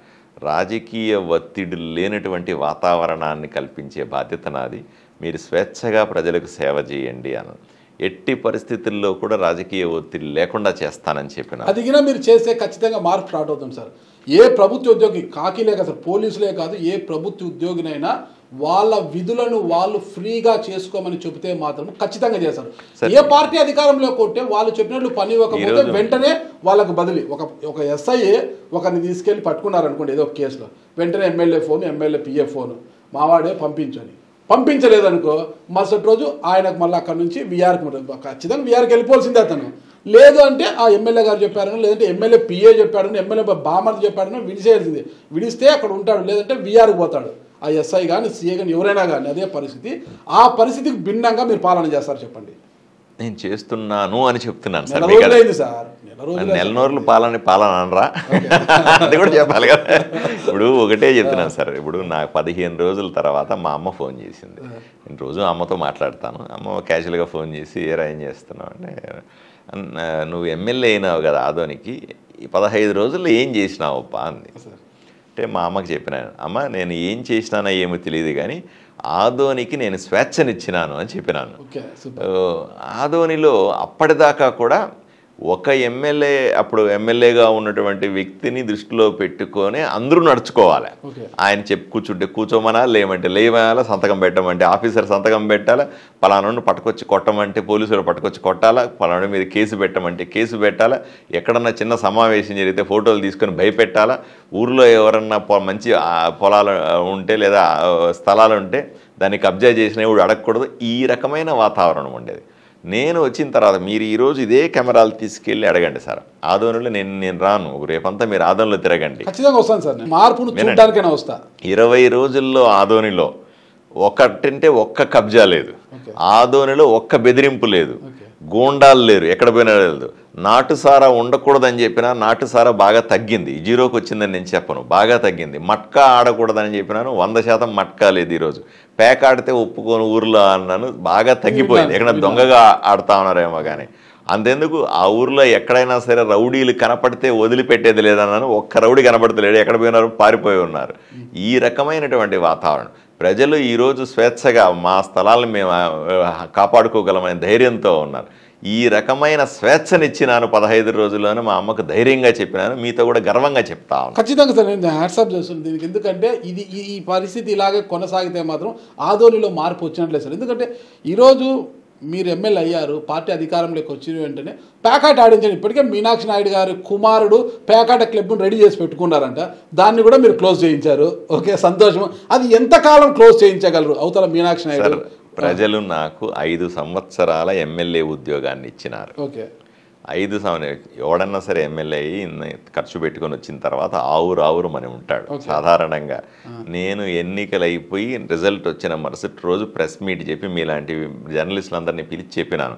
రాజకీయ ఒత్తిడి లేనటువంటి వాతావరణాన్ని కల్పించే బాధ్యత నాది. మీరు స్వేచ్ఛగా ప్రజలకు సేవ చేయండి అని. ఎట్టి పరిస్థితుల్లో కూడా రాజకీయ ఒత్తిడి లేకుండా చేస్తానని చెప్పిన అది కూడా మీరు చేస్తే ఖచ్చితంగా మార్పు స్టార్ట్ అవుతుంది సార్. ఏ ప్రభుత్వ ఉద్యోగి కాకిలే కాదు సార్ పోలీసులే కాదు ఏ ప్రభుత్వ ఉద్యోగినైనా వాళ్ళ విధులను వాళ్ళు ఫ్రీగా చేసుకోమని చెబితే మాత్రం ఖచ్చితంగా చేస్తారు. ఏ పార్టీ అధికారంలో కొట్టే వాళ్ళు చెప్పినట్లు పని ఇవ్వకపోతే ఈరోజు- వెంటనే వాళ్ళకు బదిలీ. ఒక ఒక ఎస్ఐ ఒకరిని తీసుకెళ్ళి పట్టుకున్నారు అనుకోండి ఏదో ఒక కేసులో. వెంటనే MLA phone MLA PA phone. మావాడే పంపించని పంపించలేదనుకో మరుసటి రోజు ఆయనకు మళ్ళీ అక్కడ నుంచి విఆర్కి ఖచ్చితంగా విఆర్కి వెళ్ళిపోవాల్సిందే అతను. లేదు అంటే ఆ ఎమ్మెల్యే గారు చెప్పారని లేదంటే ఎమ్మెల్యే పిఏ చెప్పాడని ఎమ్మెల్యే బామర్ది చెప్పాడని విడిచేయాల్సిందే. విడిస్తే అక్కడ ఉంటాడు లేదంటే విఆర్కి పోతాడు. ఆ ఎస్ఐ కానీ సిఏ కానీ ఎవరైనా కానీ అదే పరిస్థితి. ఆ పరిస్థితికి భిన్నంగా మీరు పాలన చేస్తారు చెప్పండి. నేను చేస్తున్నాను అని చెప్తున్నాను సార్ సార్. నెల రోజులు నెల నోర్లు పాలన పాలన అనరా. అది కూడా చెప్పాలి కదా. ఇప్పుడు ఒకటే చెప్తున్నాను సార్ ఇప్పుడు నాకు పదిహేను రోజుల తర్వాత మా అమ్మ ఫోన్ చేసింది. నేను రోజు అమ్మతో మాట్లాడతాను. అమ్మ క్యాజువల్గా ఫోన్ చేసి ఏరా ఏం చేస్తున్నావు? అంటే "అన్న, నువ్వు ఎమ్మెల్యే అయినావు కదా ఆదోనికి ఈ పదహైదు రోజుల్లో ఏం చేసినావు అప్ప అంది అంటే మా అమ్మకి చెప్పినాను అమ్మ నేను ఏం చేసినానో ఏమో తెలియదు కానీ ఆదోనికి నేను స్వేచ్ఛనిచ్చినాను అని చెప్పినాను. ఆదోనిలో అప్పటిదాకా కూడా ఒక ఎమ్మెల్యే అప్పుడు ఎమ్మెల్యేగా ఉన్నటువంటి వ్యక్తిని దృష్టిలో పెట్టుకొని అందరూ నడుచుకోవాలి. ఆయన చెప్పి కూర్చుంటే కూర్చోమనా లేమంటే లేవాలా సంతకం పెట్టమంటే ఆఫీసర్ సంతకం పెట్టాలా పలానా పట్టుకొచ్చి కొట్టమంటే పోలీసులు పట్టుకొచ్చి కొట్టాలా పలానా మీద కేసు పెట్టమంటే కేసు పెట్టాలా ఎక్కడన్నా చిన్న సమావేశం జరిగితే ఫోటోలు తీసుకొని భయపెట్టాలా ఊర్లో ఎవరన్నా పొ- మంచి పొలాలు ఉంటే లేదా స్థలాలు ఉంటే దాన్ని కబ్జా చేసిన ఇప్పుడు అడగకూడదు. ఈ రకమైన వాతావరణం ఉండేది. నేను వచ్చిన తర్వాత మీరు ఈరోజు ఇదే కెమెరాలు తీసుకెళ్ళి అడగండి సార్. ఆదోనిలో నేను నేను రాను. రేపంతా మీరు ఆదోనిలో తిరగండి. ఖచ్చితంగా వస్తాను సార్ నేను. మార్పును వినండి. చూడడానికైనా వస్తా. ఇరవై రోజుల్లో ఆదోనిలో ఒకటంటే ఒక్క కబ్జా లేదు. ఆదోనిలో ఒక్క బెదిరింపు లేదు. గూండాలు లేరు. ఎక్కడ పోయినా లేదు. నాటుసారా ఉండకూడదని చెప్పినా నాటుసారా బాగా తగ్గింది. జీరోకి వచ్చిందని నేను చెప్పను. బాగా తగ్గింది. మట్కా ఆడకూడదని చెప్పినాను. వంద శాతం మట్కా లేదు ఈరోజు. పేక ఆడితే ఒప్పుకొని ఊర్లో అన్నాను. బాగా తగ్గిపోయింది. ఎక్కడ దొంగగా ఆడుతా ఉన్నారేమో కానీ అంతెందుకు ఆ ఊర్లో ఎక్కడైనా సరే రౌడీలు కనపడితే వదిలిపెట్టేది లేదన్నాను. ఒక్క రౌడీ కనపడతలేడు. ఎక్కడ పోయినారు? పారిపోయి ఉన్నారు. ఈ రకమైనటువంటి వాతావరణం. ప్రజలు ఈరోజు స్వేచ్ఛగా మా స్థలాలను మేము ఆ, కాపాడుకోగలమనే ధైర్యంతో ఉన్నారు. ఈ రకమైన స్వేచ్ఛనిచ్చినాను పదహైదు రోజుల్లోనే మా అమ్మకు ధైర్యంగా చెప్పినాను. మీతో కూడా గర్వంగా చెప్తా ఖచ్చితంగా సార్ నేను హ్యాట్సాప్ చేస్తున్నాను దీనికి. ఎందుకంటే ఇది ఈ పరిస్థితి ఇలాగే కొనసాగితే మాత్రం ఆదోనిలో మార్పు వచ్చినట్లే సార్. ఎందుకంటే ఈరోజు మీరు ఎమ్మెల్యే అయ్యారు పార్టీ అధికారంలోకి వచ్చిన వెంటనే ప్యాకాట్ ఆడించండి. ఇప్పటికే మీనాక్షి నాయుడు గారి కుమారుడు ప్యాకాట క్లబ్ను రెడీ చేసి పెట్టుకున్నారంట. దాన్ని కూడా మీరు క్లోజ్ చేయించారు. ఓకే సంతోషం. అది ఎంతకాలం క్లోజ్ చేయించగలరు అవతల మీనాక్షి నాయుడు? ప్రజలు నాకు ఐదు సంవత్సరాల ఎమ్మెల్యే ఉద్యోగాన్ని ఇచ్చినారు. ఓకే. ఐదు సంవత్సరం ఎవడన్నా సరే ఎమ్మెల్యే అయ్యి ఖర్చు పెట్టుకొని వచ్చిన తర్వాత ఆవురు ఆవురు అని ఉంటాడు. సాధారణంగా నేను ఎన్నికలు అయిపోయి రిజల్ట్ వచ్చిన మరుసటి రోజు ప్రెస్ మీట్ చెప్పి మీలాంటి జర్నలిస్టులందరినీ పిలిచి చెప్పినాను.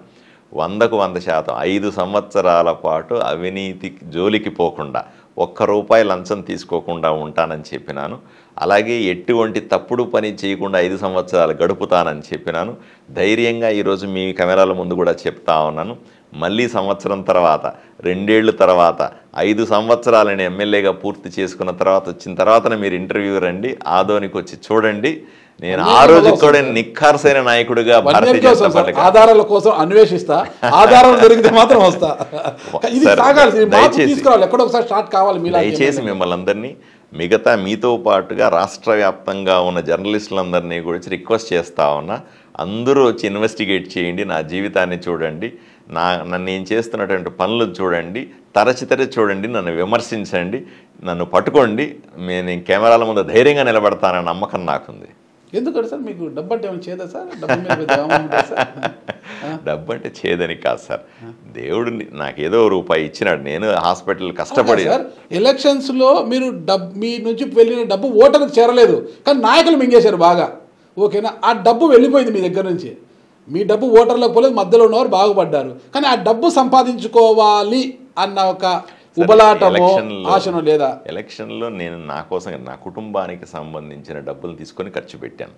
వందకు వంద శాతం ఐదు సంవత్సరాల పాటు అవినీతి జోలికి పోకుండా ఒక్క రూపాయి లంచం తీసుకోకుండా ఉంటానని చెప్పినాను. అలాగే ఎటువంటి తప్పుడు పని చేయకుండా ఐదు సంవత్సరాలు గడుపుతానని చెప్పినాను. ధైర్యంగా ఈరోజు మీ కెమెరాల ముందు కూడా చెప్తా ఉన్నాను. మళ్ళీ సంవత్సరం తర్వాత రెండేళ్ళ తర్వాత ఐదు సంవత్సరాలని ఎమ్మెల్యేగా పూర్తి చేసుకున్న తర్వాత వచ్చిన తర్వాతనే మీరు ఇంటర్వ్యూ రండి ఆదోనికి వచ్చి చూడండి. నేను ఆ రోజు కూడా నిఖార్సైన నాయకుడిగా ఆధారాల కోసం అన్వేషిస్తా. ఆధారాలు దొరికితే మాత్రం వస్తా. దయచేసి మిమ్మల్ని అందరినీ మిగతా మీతో పాటుగా రాష్ట్ర వ్యాప్తంగా ఉన్న జర్నలిస్టులందరినీ గురించి రిక్వెస్ట్ చేస్తా ఉన్నా. అందరూ వచ్చి ఇన్వెస్టిగేట్ చేయండి నా జీవితాన్ని చూడండి నా నన్ను నేను చేస్తున్నటువంటి పనులు చూడండి తరచి తరచి చూడండి నన్ను విమర్శించండి నన్ను పట్టుకోండి నేను కెమెరాల ముందు ధైర్యంగా నిలబడతానన్న నమ్మకం నాకుంది. ఎందుకంటే సార్? మీకు డబ్బు అంటే ఏమైనా చేదా సార్? డబ్బు? <laughs> డబ్బు అంటే చేదని కాదు సార్. దేవుడు ని- నాకు ఏదో రూపాయి ఇచ్చినాడు. నేను హాస్పిటల్ కష్టపడి సార్? ఎలక్షన్స్లో మీరు డబ్ మీ నుంచి వెళ్ళిన డబ్బు ఓటర్లకు చేరలేదు. కానీ నాయకులు మింగేశారు బాగా. ఓకేనా? ఆ డబ్బు వెళ్ళిపోయింది మీ దగ్గర నుంచి. మీ డబ్బు ఓటర్లకు పోలేదు మధ్యలో ఉన్నవారు బాగుపడ్డారు. కానీ ఆ డబ్బు సంపాదించుకోవాలి అన్న ఒక ఉబలాటమో ఆశనో లేదా? ఎలక్షన్లో నేను నా కోసం నా కుటుంబానికి సంబంధించిన డబ్బులు తీసుకొని ఖర్చు పెట్టాను.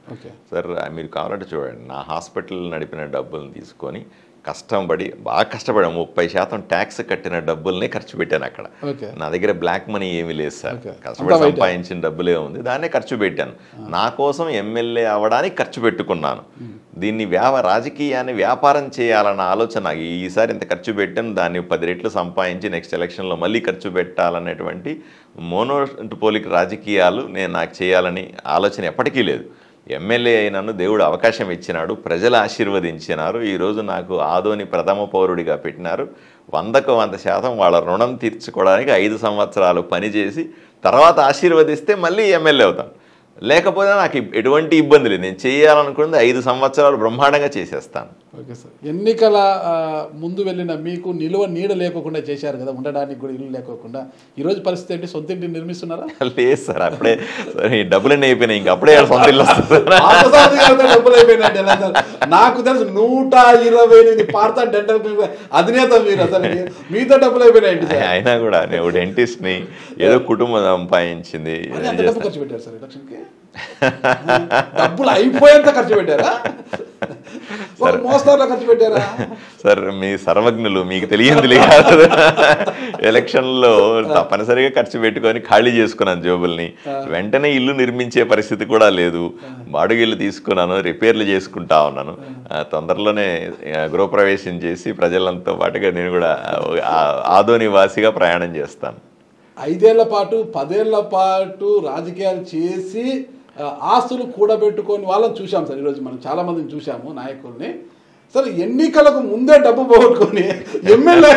సార్ మీరు కావాలంటే చూడండి నా హాస్పిటల్ నడిపిన డబ్బులను తీసుకొని కష్టపడి బాగా కష్టపడాను ముప్పై శాతం ట్యాక్స్ కట్టిన డబ్బుల్నే ఖర్చు పెట్టాను అక్కడ. నా దగ్గర బ్లాక్ మనీ ఏమీ లేదు సార్. కష్టపడి. సంపాదించిన డబ్బులే ఉంది. దాన్నే ఖర్చు పెట్టాను. నా కోసం ఎమ్మెల్యే అవ్వడానికి ఖర్చు పెట్టుకున్నాను. దీన్ని వ్యాప రాజకీయాన్ని వ్యాపారం చేయాలన్న ఆలోచన ఈసారి ఇంత ఖర్చు పెట్టాను. దాన్ని పది రెట్లు సంపాదించి నెక్స్ట్ ఎలక్షన్లో మళ్ళీ ఖర్చు పెట్టాలనేటువంటి మోనోపోలిక్ రాజకీయాలు నేను నాకు చేయాలని ఆలోచన ఎప్పటికీ లేదు. ఎమ్మెల్యే అయినను దేవుడు అవకాశం ఇచ్చినాడు ప్రజలు ఆశీర్వదించినారు. ఈరోజు నాకు ఆదోని ప్రథమ పౌరుడిగా పెట్టినారు. వందకు వంద శాతం వాళ్ళ రుణం తీర్చుకోవడానికి ఐదు సంవత్సరాలు పనిచేసి తర్వాత ఆశీర్వదిస్తే మళ్ళీ ఎమ్మెల్యే అవుతాను లేకపోతే నాకు ఎటువంటి ఇబ్బంది లేదు. నేను చేయాలనుకున్నది ఐదు సంవత్సరాలు బ్రహ్మాండంగా చేసేస్తాను. Okay sir. ఎన్నికల ముందు వెళ్ళిన మీకు నిలువ నీడ లేకోకుండా చేశారు కదా ఉండడానికి కూడా ఇల్లు లేకోకుండా. ఈరోజు పరిస్థితి ఏంటి? సొంత ఇంటిని నిర్మిస్తున్నారా? లేదు సార్. అప్పుడే సరే ఈ డబ్బులన్నీ అయిపోయినాయి? ఇంక అప్పుడే సొంత ఇల్లు డబ్బులు ఎలా సార్? నాకు తెలుసు నూట ఇరవై ఎనిమిది పార్థ డెంటల్ అధినేత మీరు అసలు. మీతో డబ్బులు అయిపోయినాయండి సార్. అయినా కూడా నేను డెంటిస్ట్ని ఏదో కుటుంబం సంపాదించింది. ఖర్చు పెట్టారు సార్ ఎలక్షన్కి? డబ్బులు అయిపోయేంత ఖర్చు పెట్టారా? <laughs> మోస్తారులో ఖర్చు పెట్టారా? సార్ మీ సర్వజ్ఞులు మీకు తెలియంది లేదు. ఎలక్షన్లో తప్పనిసరిగా ఖర్చు పెట్టుకొని ఖాళీ చేసుకున్నాను జోబుల్ని. వెంటనే ఇల్లు నిర్మించే పరిస్థితి కూడా లేదు. బాడుగ ఇల్లు తీసుకున్నాను రిపేర్లు చేసుకుంటా ఉన్నాను. తొందరలోనే గృహప్రవేశం చేసి ప్రజలంతో పాటుగా నేను కూడా ఆ, ఆదోని వాసిగా ప్రయాణం చేస్తాను. ఐదేళ్ళ పాటు పదేళ్ళ పాటు రాజకీయాలు చేసి ఆస్తులు కూడబెట్టుకొని వాళ్ళని చూశాం సార్ ఈరోజు మనం. చాలా మందిని చూశాము నాయకుల్ని. సార్ ఎన్నికలకు ముందే డబ్బు పోగొట్టుకొని ఎమ్మెల్యే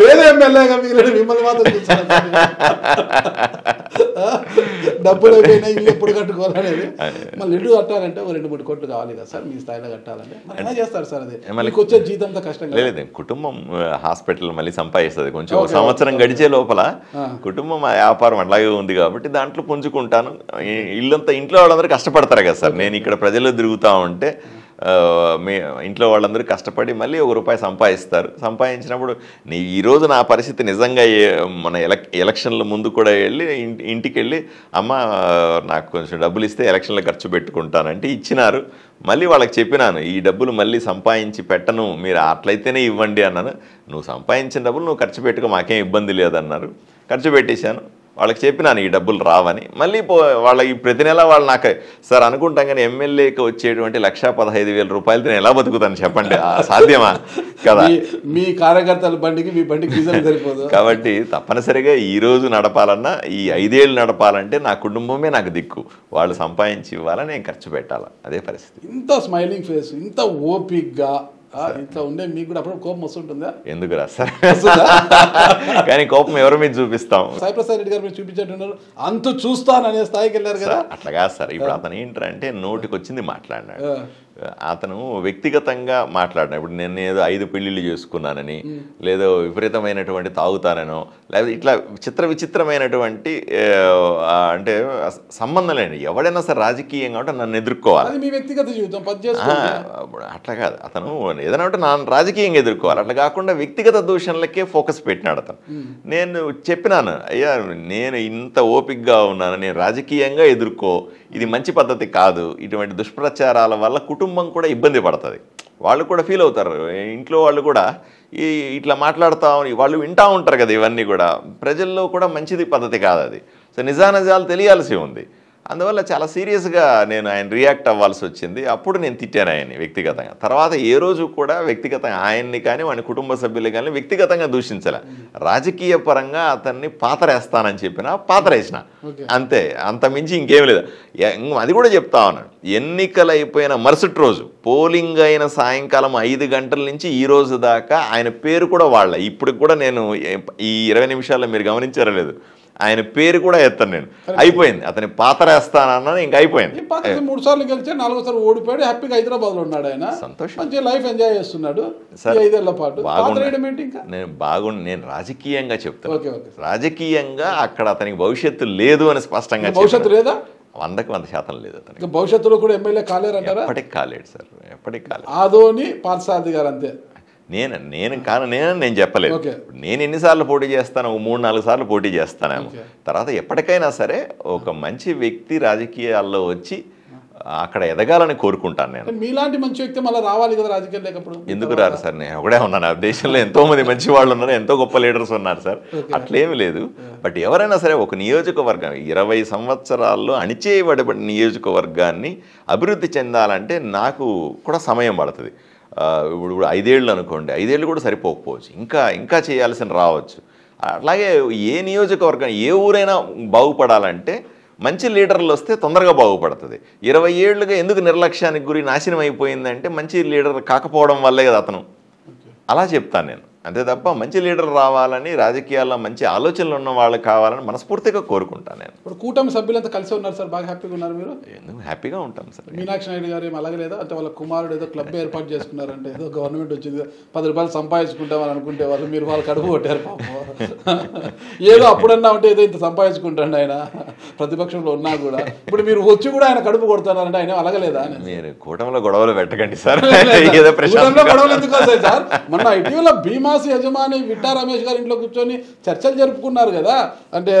పేద ఎమ్మెల్యేగా మీరు మిమ్మల్ని మాత్రం. డబ్బులు అయిపోయినాయి ఇల్లు ఎప్పుడు కట్టుకోవాలనేది. మళ్ళీ ఇల్లు కట్టాలంటే ఒక రెండు మూడు కోట్లు కావాలి కదా సార్ మీ స్థాయిలో కట్టాలంటే. మరి ఎలా చేస్తారు సార్ అది. మళ్ళీ- వచ్చే జీతంతో కష్టం లేదు కుటుంబం హాస్పిటల్ మళ్ళీ సంపాదిస్తుంది కొంచెం సంవత్సరం. గడిచే లోపల. కుటుంబం ఆ వ్యాపారం అట్లాగే ఉంది కాబట్టి దాంట్లో పుంజుకుంటాను. ఇల్లంతా ఇంట్లో వాళ్ళందరూ కష్టపడతారు కదా సార్. నేను ఇక్కడ ప్రజల్లో తిరుగుతా ఉంటే మీ ఇంట్లో వాళ్ళందరూ కష్టపడి మళ్ళీ ఒక రూపాయి సంపాదిస్తారు. సంపాదించినప్పుడు నీ ఈరోజు నా పరిస్థితి నిజంగా మన ఎలక్ ఎలక్షన్ల ముందు కూడా వెళ్ళి ఇంటి- ఇంటికి వెళ్ళి అమ్మ నాకు కొంచెం డబ్బులు ఇస్తే ఎలక్షన్లో ఖర్చు పెట్టుకుంటానంటే ఇచ్చినారు. మళ్ళీ వాళ్ళకి చెప్పినాను ఈ డబ్బులు మళ్ళీ సంపాదించి పెట్టను మీరు అట్లయితేనే ఇవ్వండి అన్నాను. నువ్వు సంపాదించిన డబ్బులు నువ్వు ఖర్చు పెట్టుకో మాకేం ఇబ్బంది లేదన్నారు. ఖర్చు పెట్టేశాను. వాళ్ళకి చెప్పినాను ఈ డబ్బులు రావని. మళ్ళీ పో వాళ్ళకి ప్రతి నెల వాళ్ళు నాకు సార్ అనుకుంటాం కానీ ఎమ్మెల్యేకి వచ్చేటువంటి లక్షా పదహైదు వేల రూపాయలతో నేను ఎలా బతుకుతాను చెప్పండి? సాధ్యమా? కదా. మీ- మీ కార్యకర్తల బండికి మీ బండికి డీజిల్ <laughs> సరిపోదు. కాబట్టి తప్పనిసరిగా ఈ రోజు నడపాలన్నా ఈ ఐదేళ్ళు నడపాలంటే నా కుటుంబమే నాకు దిక్కు. వాళ్ళు సంపాదించి ఇవ్వాలని నేను ఖర్చు పెట్టాలి? అదే పరిస్థితి. ఇంత స్మైలింగ్ ఫేస్ ఇంత ఓపిక్గా ఇంత ఉండే మీకు కూడా అప్పుడు కోపం వస్తుంటుందా? ఎందుకు రా? సార్? కానీ కోపం ఎవరి మీద చూపిస్తాం? సాయి ప్రసాద్ రెడ్డి గారు మీరు చూపించేట్టున్నారు అంతు చూస్తాననే స్థాయికి వెళ్ళారు కదా. అట్లా కాదు సార్. ఇప్పుడు అతను ఏంటంటే నోటికి వచ్చింది మాట్లాడినాడు. అతను వ్యక్తిగతంగా మాట్లాడిన. ఇప్పుడు నేను ఏదో ఐదు పెళ్ళిళ్ళు చేసుకున్నానని లేదో విపరీతమైనటువంటి తాగుతాననో లేదా ఇట్లా విచిత్ర విచిత్రమైనటువంటి అంటే సంబంధం లేని ఎవడైనా సరే రాజకీయం కాబట్టి నన్ను ఎదుర్కోవాలి. మీ వ్యక్తిగత జీవితం అట్లా కాదు. అతను ఏదైనా అంటే నా రాజకీయంగా ఎదుర్కోవాలి. అట్లా కాకుండా వ్యక్తిగత దూషణలకే ఫోకస్ పెట్టినాడు అతను. నేను చెప్పినాను అయ్యా నేను ఇంత ఓపిక్గా ఉన్నాను నేను రాజకీయంగా ఎదుర్కో ఇది మంచి పద్ధతి కాదు ఇటువంటి దుష్ప్రచారాల వల్ల కుటుంబం కుటుంబం కూడా ఇబ్బంది పడుతుంది. వాళ్ళు కూడా ఫీల్ అవుతారు. ఇంట్లో వాళ్ళు కూడా ఈ ఇట్లా మాట్లాడుతూ వాళ్ళు వింటూ ఉంటారు కదా ఇవన్నీ కూడా. ప్రజల్లో కూడా మంచిది పద్ధతి కాదు అది సో నిజానిజాలు తెలియాల్సి ఉంది. అందువల్ల చాలా సీరియస్గా నేను ఆయన రియాక్ట్ అవ్వాల్సి వచ్చింది. అప్పుడు నేను తిట్టాను ఆయన్ని వ్యక్తిగతంగా. తర్వాత ఏ రోజు కూడా వ్యక్తిగతంగా ఆయన్ని కానీ వాడి కుటుంబ సభ్యులు కానీ వ్యక్తిగతంగా దూషించలే. రాజకీయ పరంగా అతన్ని పాతరేస్తానని చెప్పిన పాతరేసిన. అంతే. అంత మించి ఇంకేం లేదు. అది కూడా చెప్తా ఉన్నాను ఎన్నికలు అయిపోయిన మరుసటి రోజు పోలింగ్ అయిన సాయంకాలం ఐదు గంటల నుంచి ఈ రోజు దాకా ఆయన పేరు కూడా వాళ్ళ. ఇప్పుడు కూడా నేను ఈ ఇరవై నిమిషాల్లో మీరు గమనించారో లేదు. ఆయన పేరు కూడా ఎత్తాను నేను. అయిపోయింది. అతని పాత్ర వేస్తానన్నాను ఇంకా అయిపోయింది. మూడు సార్లు గెలిచి నాలుగో సార్లు ఓడిపోయాడు హ్యాపీగా హైదరాబాద్లో ఉన్నాడు ఆయన. సంతోషం. మంచి లైఫ్ ఎంజాయ్ చేస్తున్నాడు. ఐదేళ్ళ పాటు. నేను బాగుండి నేను రాజకీయంగా చెప్తాను రాజకీయంగా అక్కడ అతనికి భవిష్యత్తు లేదు అని స్పష్టంగా భవిష్యత్తు. లేదా? వందకి వంద శాతం లేదు అతనికి. ఇంకా భవిష్యత్తులో కూడా ఎమ్మెల్యే కాలేరంటారా? ఎప్పటికి కాలేడు సార్. ఎప్పటికి కాలేదు ఆదోని పార్థసారథి గారు అంతే. నేను నేను కాను నేను నేను చెప్పలేదు. నేను ఎన్నిసార్లు పోటీ చేస్తాను? ఒక మూడు నాలుగు సార్లు పోటీ చేస్తానేమో. తర్వాత ఎప్పటికైనా సరే ఒక మంచి వ్యక్తి రాజకీయాల్లో వచ్చి అక్కడ ఎదగాలని కోరుకుంటాను నేను. మీలాంటి మంచి వ్యక్తి మళ్ళీ రావాలి కదా రాజకీయాలు లేకపోతే ఎందుకు రారు సార్? నేను ఒకడే ఉన్నాను. ఆ దేశంలో ఎంతో మంది మంచి వాళ్ళు ఉన్నారు ఎంతో గొప్ప లీడర్స్ ఉన్నారు సార్. అట్లేమి లేదు. బట్ ఎవరైనా సరే ఒక నియోజకవర్గం ఇరవై సంవత్సరాల్లో అణిచేయబడబడిన నియోజకవర్గాన్ని అభివృద్ధి చెందాలంటే నాకు కూడా సమయం పడుతుంది. ఇప్పుడు ఇప్పుడు ఐదేళ్ళు అనుకోండి ఐదేళ్ళు కూడా సరిపోకపోవచ్చు. ఇంకా ఇంకా చేయాల్సిన రావచ్చు. అట్లాగే ఏ నియోజకవర్గం ఏ ఊరైనా బాగుపడాలంటే మంచి లీడర్లు వస్తే తొందరగా బాగుపడుతుంది. ఇరవై ఏళ్ళుగా ఎందుకు నిర్లక్ష్యానికి గురి నాశనం అయిపోయిందంటే మంచి లీడర్ కాకపోవడం వల్లే కదా అతను. అలా చెప్తాను నేను. అంతే తప్ప మంచి లీడర్ రావాలని రాజకీయాల్లో మంచి ఆలోచనలు ఉన్న వాళ్ళు కావాలని మనస్ఫూర్తిగా కోరుకుంటాను నేను. ఇప్పుడు కూటమి సభ్యులంతా కలిసి ఉన్నారు సార్ బాగా హ్యాపీగా ఉన్నారు మీరు? ఎందుకు హ్యాపీగా ఉంటాను సార్? మీనాక్షి నాయుడు గారు ఏం అలాగే లేదా అంటే వాళ్ళ కుమారుడు ఏదో క్లబ్ ఏర్పాటు చేసుకున్నారంటే ఏదో గవర్నమెంట్ వచ్చింది పది రూపాయలు సంపాదించుకుంటామని అనుకుంటే వాళ్ళు మీరు వాళ్ళు కడుపు కొట్టారు పాపం. ఏదో అప్పుడన్నా ఉంటే ఏదో ఇంత సంపాదించుకుంటాండి ఆయన ప్రతిపక్షంలో ఉన్నా కూడా. ఇప్పుడు మీరు వచ్చి కూడా ఆయన కడుపు కొడతారంటే ఆయన అలగలేదా? అని మీరు కూటమిలో గొడవలు పెట్టకండి సార్. ఏదో ప్రశాంతంగా గొడవలు ఎందుకు సార్? మొన్న ఇటీవల భీమాసి యజమాని విట్టా రమేష్ గారి ఇంట్లో కూర్చొని చర్చలు జరుపుకున్నారు కదా. అంటే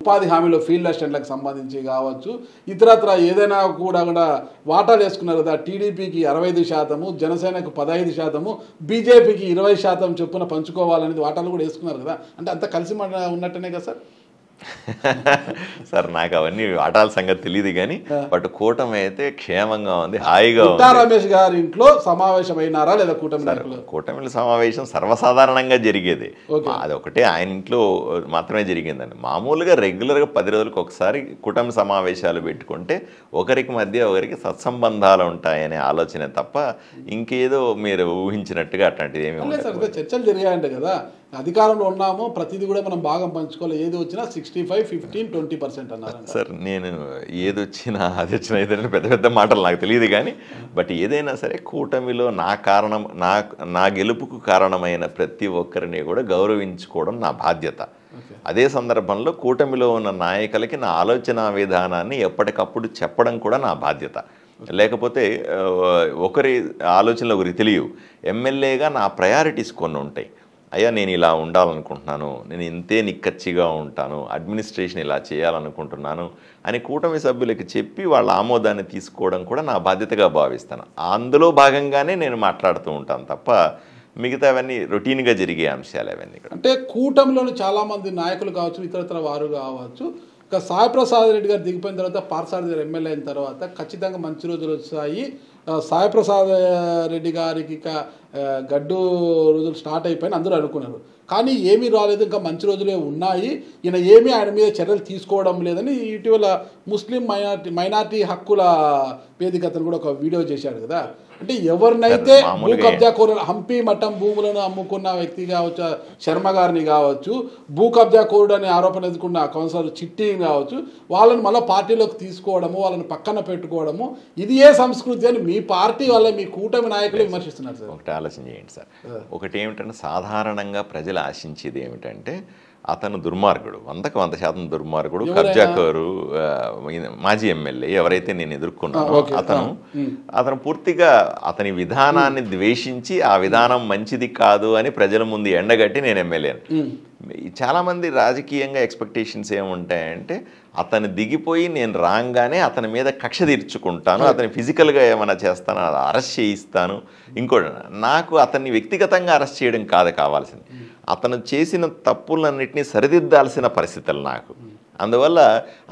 ఉపాధి హామీలో ఫీల్డ్ అసిస్టెంట్లకు సంబంధించి కావచ్చు ఇతరత్ర ఏదైనా కూడా కూడా వాటాలు వేసుకున్నారు కదా. టీడీపీకి అరవై ఐదు శాతము జనసేనకు పదహైదు శాతము బీజేపీకి ఇరవై శాతం చొప్పున పంచుకోవాలనేది వాటాలు కూడా వేసుకున్నారు కదా. అంటే అంత కలిసి మన- ఉన్నట్టనే కదా సార్? సార్ నాకు అవన్నీ ఆటాల సంగతి తెలియదు కానీ బట్ కూటమి అయితే క్షేమంగా ఉంది హాయిగా రమేష్ గారి ఇంట్లో సమావేశమైనారా లేదా కూటమి కూటమిల సమావేశం సర్వసాధారణంగా జరిగేది. ఓకే. అది ఒకటే ఆయన ఇంట్లో మాత్రమే జరిగిందండి. మామూలుగా రెగ్యులర్గా పది రోజులకు ఒకసారి కూటమి సమావేశాలు పెట్టుకుంటే ఒకరికి మధ్య ఒకరికి సత్సంబంధాలు ఉంటాయనే ఆలోచన తప్ప ఇంకేదో మీరు ఊహించినట్టుగా అట్లాంటిది ఏమి చర్చలు జరిగాయంట కదా. అధికారంలో ఉన్నాము ప్రతిదీ కూడా మనం భాగం పంచుకోవాలి. ఏది వచ్చినా sixty five fifteen twenty percent అన్నారంట సార్ నేను ఏది వచ్చినా అది వచ్చినా ఏదైనా పెద్ద పెద్ద మాటలు నాకు తెలియదు కానీ బట్ ఏదైనా సరే కూటమిలో నా కారణం నా నా గెలుపుకు కారణమైన ప్రతి ఒక్కరిని కూడా గౌరవించుకోవడం నా బాధ్యత. అదే సందర్భంలో కూటమిలో ఉన్న నాయకులకి నా ఆలోచన విధానాన్ని ఎప్పటికప్పుడు చెప్పడం కూడా నా బాధ్యత. లేకపోతే ఒకరి ఆలోచనలు ఒకరికి తెలియవు. ఎమ్మెల్యేగా నా ప్రయారిటీస్ కొన్ని ఉంటాయి. అయ్యా నేను ఇలా ఉండాలనుకుంటున్నాను నేను ఇంతే నిక్కచ్చిగా ఉంటాను అడ్మినిస్ట్రేషన్ ఇలా చేయాలనుకుంటున్నాను అని కూటమి సభ్యులకి చెప్పి వాళ్ళ ఆమోదాన్ని తీసుకోవడం కూడా నా బాధ్యతగా భావిస్తాను. అందులో భాగంగానే నేను మాట్లాడుతూ ఉంటాను తప్ప మిగతా అవన్నీ రొటీన్గా జరిగే అంశాలు అవన్నీ ఇక్కడ. అంటే కూటమిలోని చాలామంది నాయకులు కావచ్చు ఇతరతర వారు కావచ్చు ఇక సాయి ప్రసాద్ రెడ్డి గారు దిగిపోయిన తర్వాత పార్సారథి గారు ఎమ్మెల్యే అయిన తర్వాత ఖచ్చితంగా మంచి రోజులు వచ్చాయి సాయిప్రసాద్ రెడ్డి గారికి ఇక గడ్డు రోజులు స్టార్ట్ అయిపోయిన అందరూ అనుకున్నారు. కానీ ఏమీ రాలేదు ఇంకా మంచి రోజులే ఉన్నాయి. ఈయన ఏమీ ఆయన మీద చర్యలు తీసుకోవడం లేదని ఇటీవల ముస్లిం మైనార్టీ మైనార్టీ హక్కుల వేదికతను కూడా ఒక వీడియో చేశాడు కదా. అంటే ఎవరినైతే భూ కబ్జా కోరు హంపి మఠం భూములను అమ్ముకున్న వ్యక్తి కావచ్చు శర్మ గారిని కావచ్చు భూ కబ్జా కోరుడు అనే ఆరోపణ ఎదుర్కొన్న కౌన్సిలర్ చిట్టిని కావచ్చు వాళ్ళని మళ్ళీ పార్టీలోకి తీసుకోవడము వాళ్ళని పక్కన పెట్టుకోవడము ఇది ఏ సంస్కృతి అని మీ పార్టీ వల్ల మీ కూటమి నాయకులు విమర్శిస్తున్నారు సార్. ఒకటి ఆలోచన చేయండి సార్. ఒకటి ఏమిటంటే సాధారణంగా ప్రజలు ఆశించేది ఏమిటంటే అతను దుర్మార్గుడు వందకు వంద శాతం దుర్మార్గుడు? కబ్జాకోరు మాజీ ఎమ్మెల్యే ఎవరైతే నేను ఎదుర్కొన్నానో. అతను. అతను పూర్తిగా అతని విధానాన్ని ద్వేషించి ఆ విధానం మంచిది కాదు అని ప్రజల ముందు ఎండగట్టి నేను ఎమ్మెల్యేను. చాలామంది రాజకీయంగా ఎక్స్పెక్టేషన్స్ ఏముంటాయంటే అతను దిగిపోయి నేను రాగానే అతని మీద కక్ష తీర్చుకుంటాను అతని ఫిజికల్గా ఏమైనా చేస్తాను అరెస్ట్ చేయిస్తాను ఇంకోటి నాకు అతన్ని వ్యక్తిగతంగా అరెస్ట్ చేయడం కాదు కావాల్సింది అతను చేసిన తప్పులన్నింటినీ సరిదిద్దాల్సిన పరిస్థితులు నాకు. అందువల్ల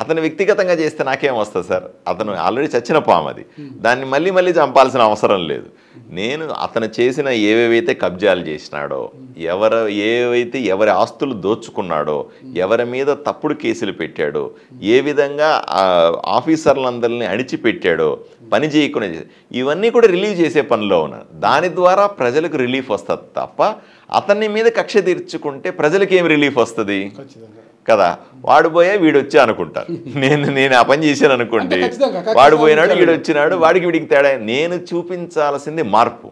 అతను వ్యక్తిగతంగా చేస్తే నాకేం వస్తుంది సార్? అతను ఆల్రెడీ చచ్చిన పాము అది. దాన్ని మళ్ళీ మళ్ళీ చంపాల్సిన అవసరం లేదు. నేను అతను చేసిన ఏవేవైతే కబ్జాలు చేసినాడో ఎవరు ఏవైతే ఎవరి ఆస్తులు దోచుకున్నాడో ఎవరి మీద తప్పుడు కేసులు పెట్టాడో ఏ విధంగా ఆఫీసర్లందరిని ఆఫీసర్లందరినీ అణిచిపెట్టాడో పని చేయకుండా ఇవన్నీ కూడా రిలీవ్ చేసే పనిలో ఉన్నాను దాని ద్వారా ప్రజలకు రిలీఫ్ వస్తుంది తప్ప అతన్ని మీద కక్ష తీర్చుకుంటే ప్రజలకి ఏం రిలీఫ్ వస్తుంది? కదా? వాడు పోయా వీడు వచ్చా అనుకుంటారు. నేను నేను ఆ పని చేశాను అనుకోండి. వాడు పోయినాడు. వీడు వచ్చినాడు వాడికి వీడికి తేడా నేను చూపించాల్సింది మార్పు.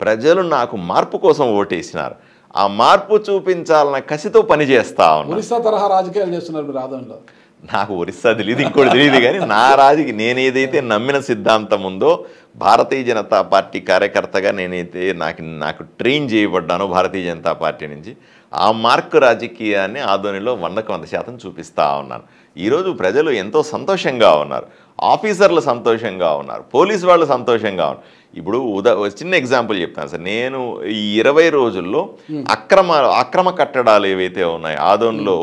ప్రజలు నాకు మార్పు కోసం ఓటేసినారు. ఆ మార్పు చూపించాలన్న కసితో పని చేస్తా ఉన్నా తరహా రాజకీయాలు చేస్తున్నారు నాకు ఒరిస్సా తెలియదు ఇంకోటి తెలియదు కానీ నా రాజుకి నేనేదైతే నమ్మిన సిద్ధాంతం ఉందో భారతీయ జనతా పార్టీ కార్యకర్తగా నేనైతే నాకు నాకు ట్రైన్ చేయబడ్డానో భారతీయ జనతా పార్టీ నుంచి ఆ మార్కు రాజకీయాన్ని ఆధోనిలో వందకు వంద శాతం చూపిస్తా ఉన్నాను. ఈరోజు ప్రజలు ఎంతో సంతోషంగా ఉన్నారు. ఆఫీసర్లు సంతోషంగా ఉన్నారు పోలీసు వాళ్ళు సంతోషంగా ఉన్నారు. ఇప్పుడు ఉదా చిన్న ఎగ్జాంపుల్ చెప్తాను సార్. నేను ఈ ఇరవై రోజుల్లో అక్రమ అక్రమ కట్టడాలు ఏవైతే ఉన్నాయో ఆదోన్లో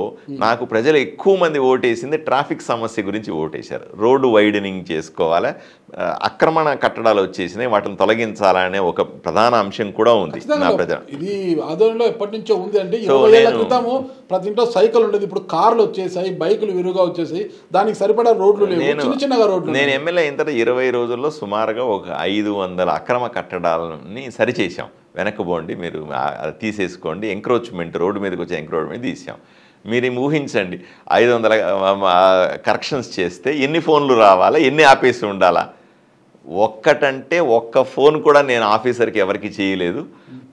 నాకు ప్రజలు ఎక్కువ మంది ఓటేసింది ట్రాఫిక్ సమస్య గురించి ఓటేశారు. రోడ్డు వైడనింగ్ చేసుకోవాలి అక్రమణ కట్టడాలు వచ్చేసినాయి వాటిని తొలగించాలనే ఒక ప్రధాన అంశం కూడా ఉంది నా ఖచ్చితంగా. ప్రజ ఇది ఆధ్వర్యంలో ఎప్పటి నుంచో ఉంది అంటే క్రితము ప్రతి ఇంట్లో సైకిల్ ఉండేది. ఇప్పుడు కార్లు వచ్చేసాయి బైకులు విరుగా వచ్చేసాయి. దానికి సరిపడా రోడ్లు లేవు. నేను చిన్న చిన్నగా నేను. ఎమ్మెల్యే అయిన తర్వాత ఇరవై రోజుల్లో సుమారుగా ఒక ఐదు వందల అక్రమ కట్టడాలని సరిచేసాం వెనక్కిపోండి మీరు తీసేసుకోండి ఎంక్రోచ్మెంట్ రోడ్డు మీదకి వచ్చే ఎంక్రోచ్మెంట్ తీసాం. మీరు ఊహించండి ఐదు వందల కరెక్షన్స్ చేస్తే ఎన్ని ఫోన్లు రావాలా ఎన్ని ఆపేసి ఉండాలా? ఒక్కటంటే ఒక్క ఫోన్ కూడా నేను ఆఫీసర్కి ఎవరికి చేయలేదు.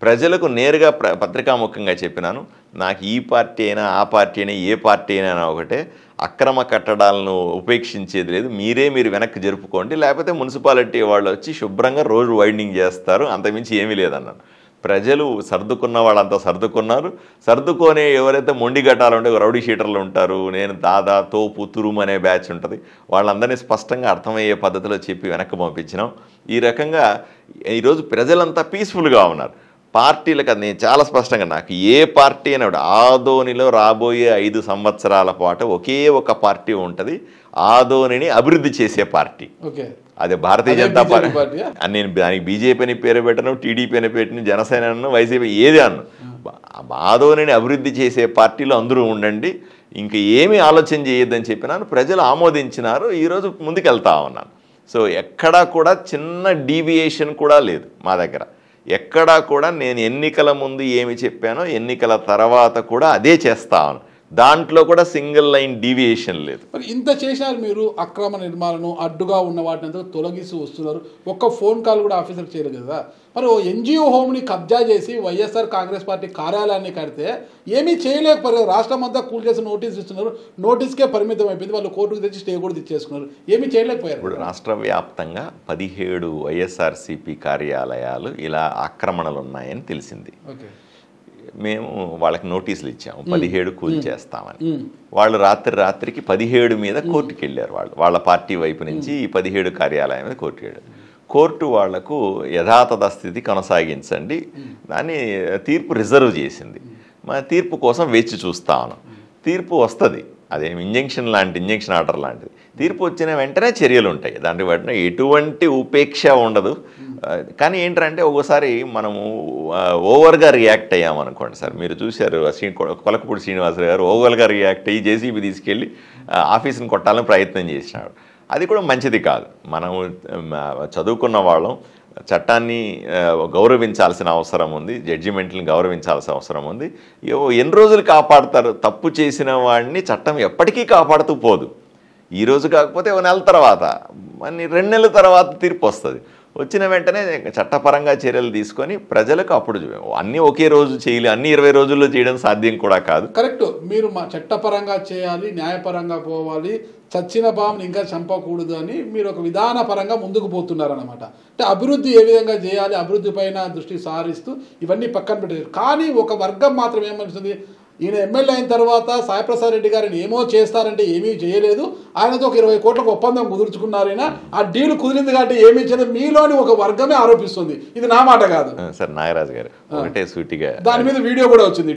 ప్రజలకు నేరుగా ప్ర పత్రికాముఖంగా చెప్పినాను నాకు ఈ పార్టీ అయినా ఆ పార్టీ అయినా ఏ పార్టీ అయినా ఒకటే. అక్రమ కట్టడాలను ఉపేక్షించేది లేదు. మీరే మీరు వెనక్కి జరుపుకోండి. లేకపోతే మున్సిపాలిటీ వాళ్ళు వచ్చి శుభ్రంగా రోజు వైండింగ్ చేస్తారు. అంతమించి ఏమీ లేదన్నాను ప్రజలు సర్దుకున్న వాళ్ళంతా సర్దుకున్నారు. సర్దుకొని ఎవరైతే మొండి గట్టాలు ఉంటే రౌడీ షీటర్లు ఉంటారు. నేను దాదా తోపు తురుము అనే బ్యాచ్ ఉంటుంది. వాళ్ళందరినీ స్పష్టంగా అర్థమయ్యే పద్ధతిలో చెప్పి వెనక్కి పంపించినాం. ఈ రకంగా ఈరోజు ప్రజలంతా పీస్ఫుల్గా ఉన్నారు. పార్టీలకు అది. నేను చాలా స్పష్టంగా నాకు ఏ పార్టీ అని ఒకటి ఆదోనిలో రాబోయే ఐదు సంవత్సరాల పాటు ఒకే ఒక పార్టీ ఉంటుంది. ఆదోనిని అభివృద్ధి చేసే పార్టీ. ఓకే. అదే భారతీయ జనతా పార్టీ? అని నేను దానికి బీజేపీ అని పేరు పెట్టను టీడీపీ అని పెట్టిన జనసేన అను వైసీపీ ఏది అన్ను. మాధవని అభివృద్ధి చేసే పార్టీలో అందరూ ఉండండి. ఇంక ఏమీ ఆలోచన చేయొద్దని చెప్పినాను ప్రజలు ఆమోదించినారు. ఈరోజు ముందుకెళ్తా ఉన్నాను. సో ఎక్కడా కూడా చిన్న డీవియేషన్ కూడా లేదు మా దగ్గర. ఎక్కడా కూడా నేను ఎన్నికల ముందు ఏమి చెప్పానో ఎన్నికల తర్వాత కూడా అదే చేస్తాను దాంట్లో కూడా సింగిల్ లైన్ డీవియేషన్ లేదు. మరి ఇంత చేశారు మీరు అక్రమ నిర్మాణం అడ్డుగా ఉన్న వాటిని అంతా తొలగిస్తూ వస్తున్నారు. ఒక్క ఫోన్ కాల్ కూడా ఆఫీసర్ చేయలేదు కదా. మరి ఓ ఎన్జిఓ హోమ్ని కబ్జా చేసి వైఎస్ఆర్ కాంగ్రెస్ పార్టీ కార్యాలయాన్ని కడితే ఏమీ చేయలేకపోయారు. రాష్ట్రం అంతా కూల్ చేసి నోటీస్ ఇస్తున్నారు. నోటీస్కే పరిమితం అయిపోయింది. వాళ్ళు కోర్టుకు తెచ్చి స్టే కూడా తెచ్చేసుకున్నారు ఏమీ చేయలేకపోయారు. ఇప్పుడు రాష్ట్ర వ్యాప్తంగా పదిహేడు వైఎస్ఆర్సీపీ కార్యాలయాలు ఇలా ఆక్రమణలు ఉన్నాయని తెలిసింది. ఓకే. మేము వాళ్ళకి నోటీసులు ఇచ్చాము. పదిహేడు కూల్ చేస్తామని. వాళ్ళు రాత్రి రాత్రికి పదిహేడు మీద కోర్టుకి వెళ్ళారు వాళ్ళు. వాళ్ళ పార్టీ వైపు నుంచి ఈ పదిహేడు కార్యాలయం మీద కోర్టుకి వెళ్ళారు. కోర్టు వాళ్ళకు యథాతథ స్థితి కొనసాగించండి. దాన్ని తీర్పు రిజర్వ్ చేసింది. మా తీర్పు కోసం వేచి చూస్తాను. తీర్పు వస్తుంది. అదేం ఇంజెక్షన్ లాంటి ఇంజెక్షన్ ఆర్డర్ లాంటిది. తీర్పు వచ్చిన వెంటనే చర్యలు ఉంటాయి. దాంట్లో వాటిని ఎటువంటి ఉపేక్ష ఉండదు. ఆ, కానీ ఏంటంటే ఒక్కోసారి మనము ఓవర్గా రియాక్ట్ అయ్యామనుకోండి సార్. మీరు చూశారు శ్రీ కొలకపూడి శ్రీనివాసరావు గారు ఓవర్గా రియాక్ట్ అయ్యి జేసీబీ తీసుకెళ్ళి ఆఫీస్ని కొట్టాలని ప్రయత్నం చేసినాడు. అది కూడా మంచిది కాదు. మనము చదువుకున్న వాళ్ళం చట్టాన్ని గౌరవించాల్సిన అవసరం ఉంది జడ్జిమెంట్ని గౌరవించాల్సిన అవసరం ఉంది. ఎన్ని రోజులు కాపాడుతారు తప్పు చేసిన వాడిని చట్టం ఎప్పటికీ కాపాడుతూ పోదు. ఈరోజు కాకపోతే ఒక నెల తర్వాత మరి రెండు నెలల తర్వాత తీర్పు వస్తుంది. వచ్చిన వెంటనే చట్టపరంగా చర్యలు తీసుకొని ప్రజలకు అప్పుడు చూ- అన్నీ ఒకే రోజు చేయాలి అన్ని ఇరవై రోజుల్లో చేయడం సాధ్యం కూడా కాదు. కరెక్ట్. మీరు మా చట్టపరంగా చేయాలి న్యాయపరంగా పోవాలి చచ్చిన పాముని ఇంకా చంపకూడదు అని మీరు ఒక విధానపరంగా ముందుకు పోతున్నారనమాట అంటే అభివృద్ధి ఏ విధంగా చేయాలి అభివృద్ధి పైన దృష్టి సారిస్తూ ఇవన్నీ పక్కన పెట్టారు కానీ ఒక వర్గం మాత్రం ఏమనిపిస్తుంది ఈయన ఎమ్మెల్యే అయిన తర్వాత సాయిప్రసాద్ రెడ్డి గారిని ఏమో చేస్తారంటే ఏమీ చేయలేదు. ఆయనతో ఒక ఇరవై కోట్లకు ఒప్పందం కుదుర్చుకున్నారైనా ఆ డీల్ కుదిరింది కాబట్టి ఏమీ చేయలేదు మీలోని ఒక వర్గమే ఆరోపిస్తుంది. ఇది నా మాట కాదు. సార్ నాగరాజు గారు ఒకటే సూటిగా దాని మీద వీడియో కూడా వచ్చింది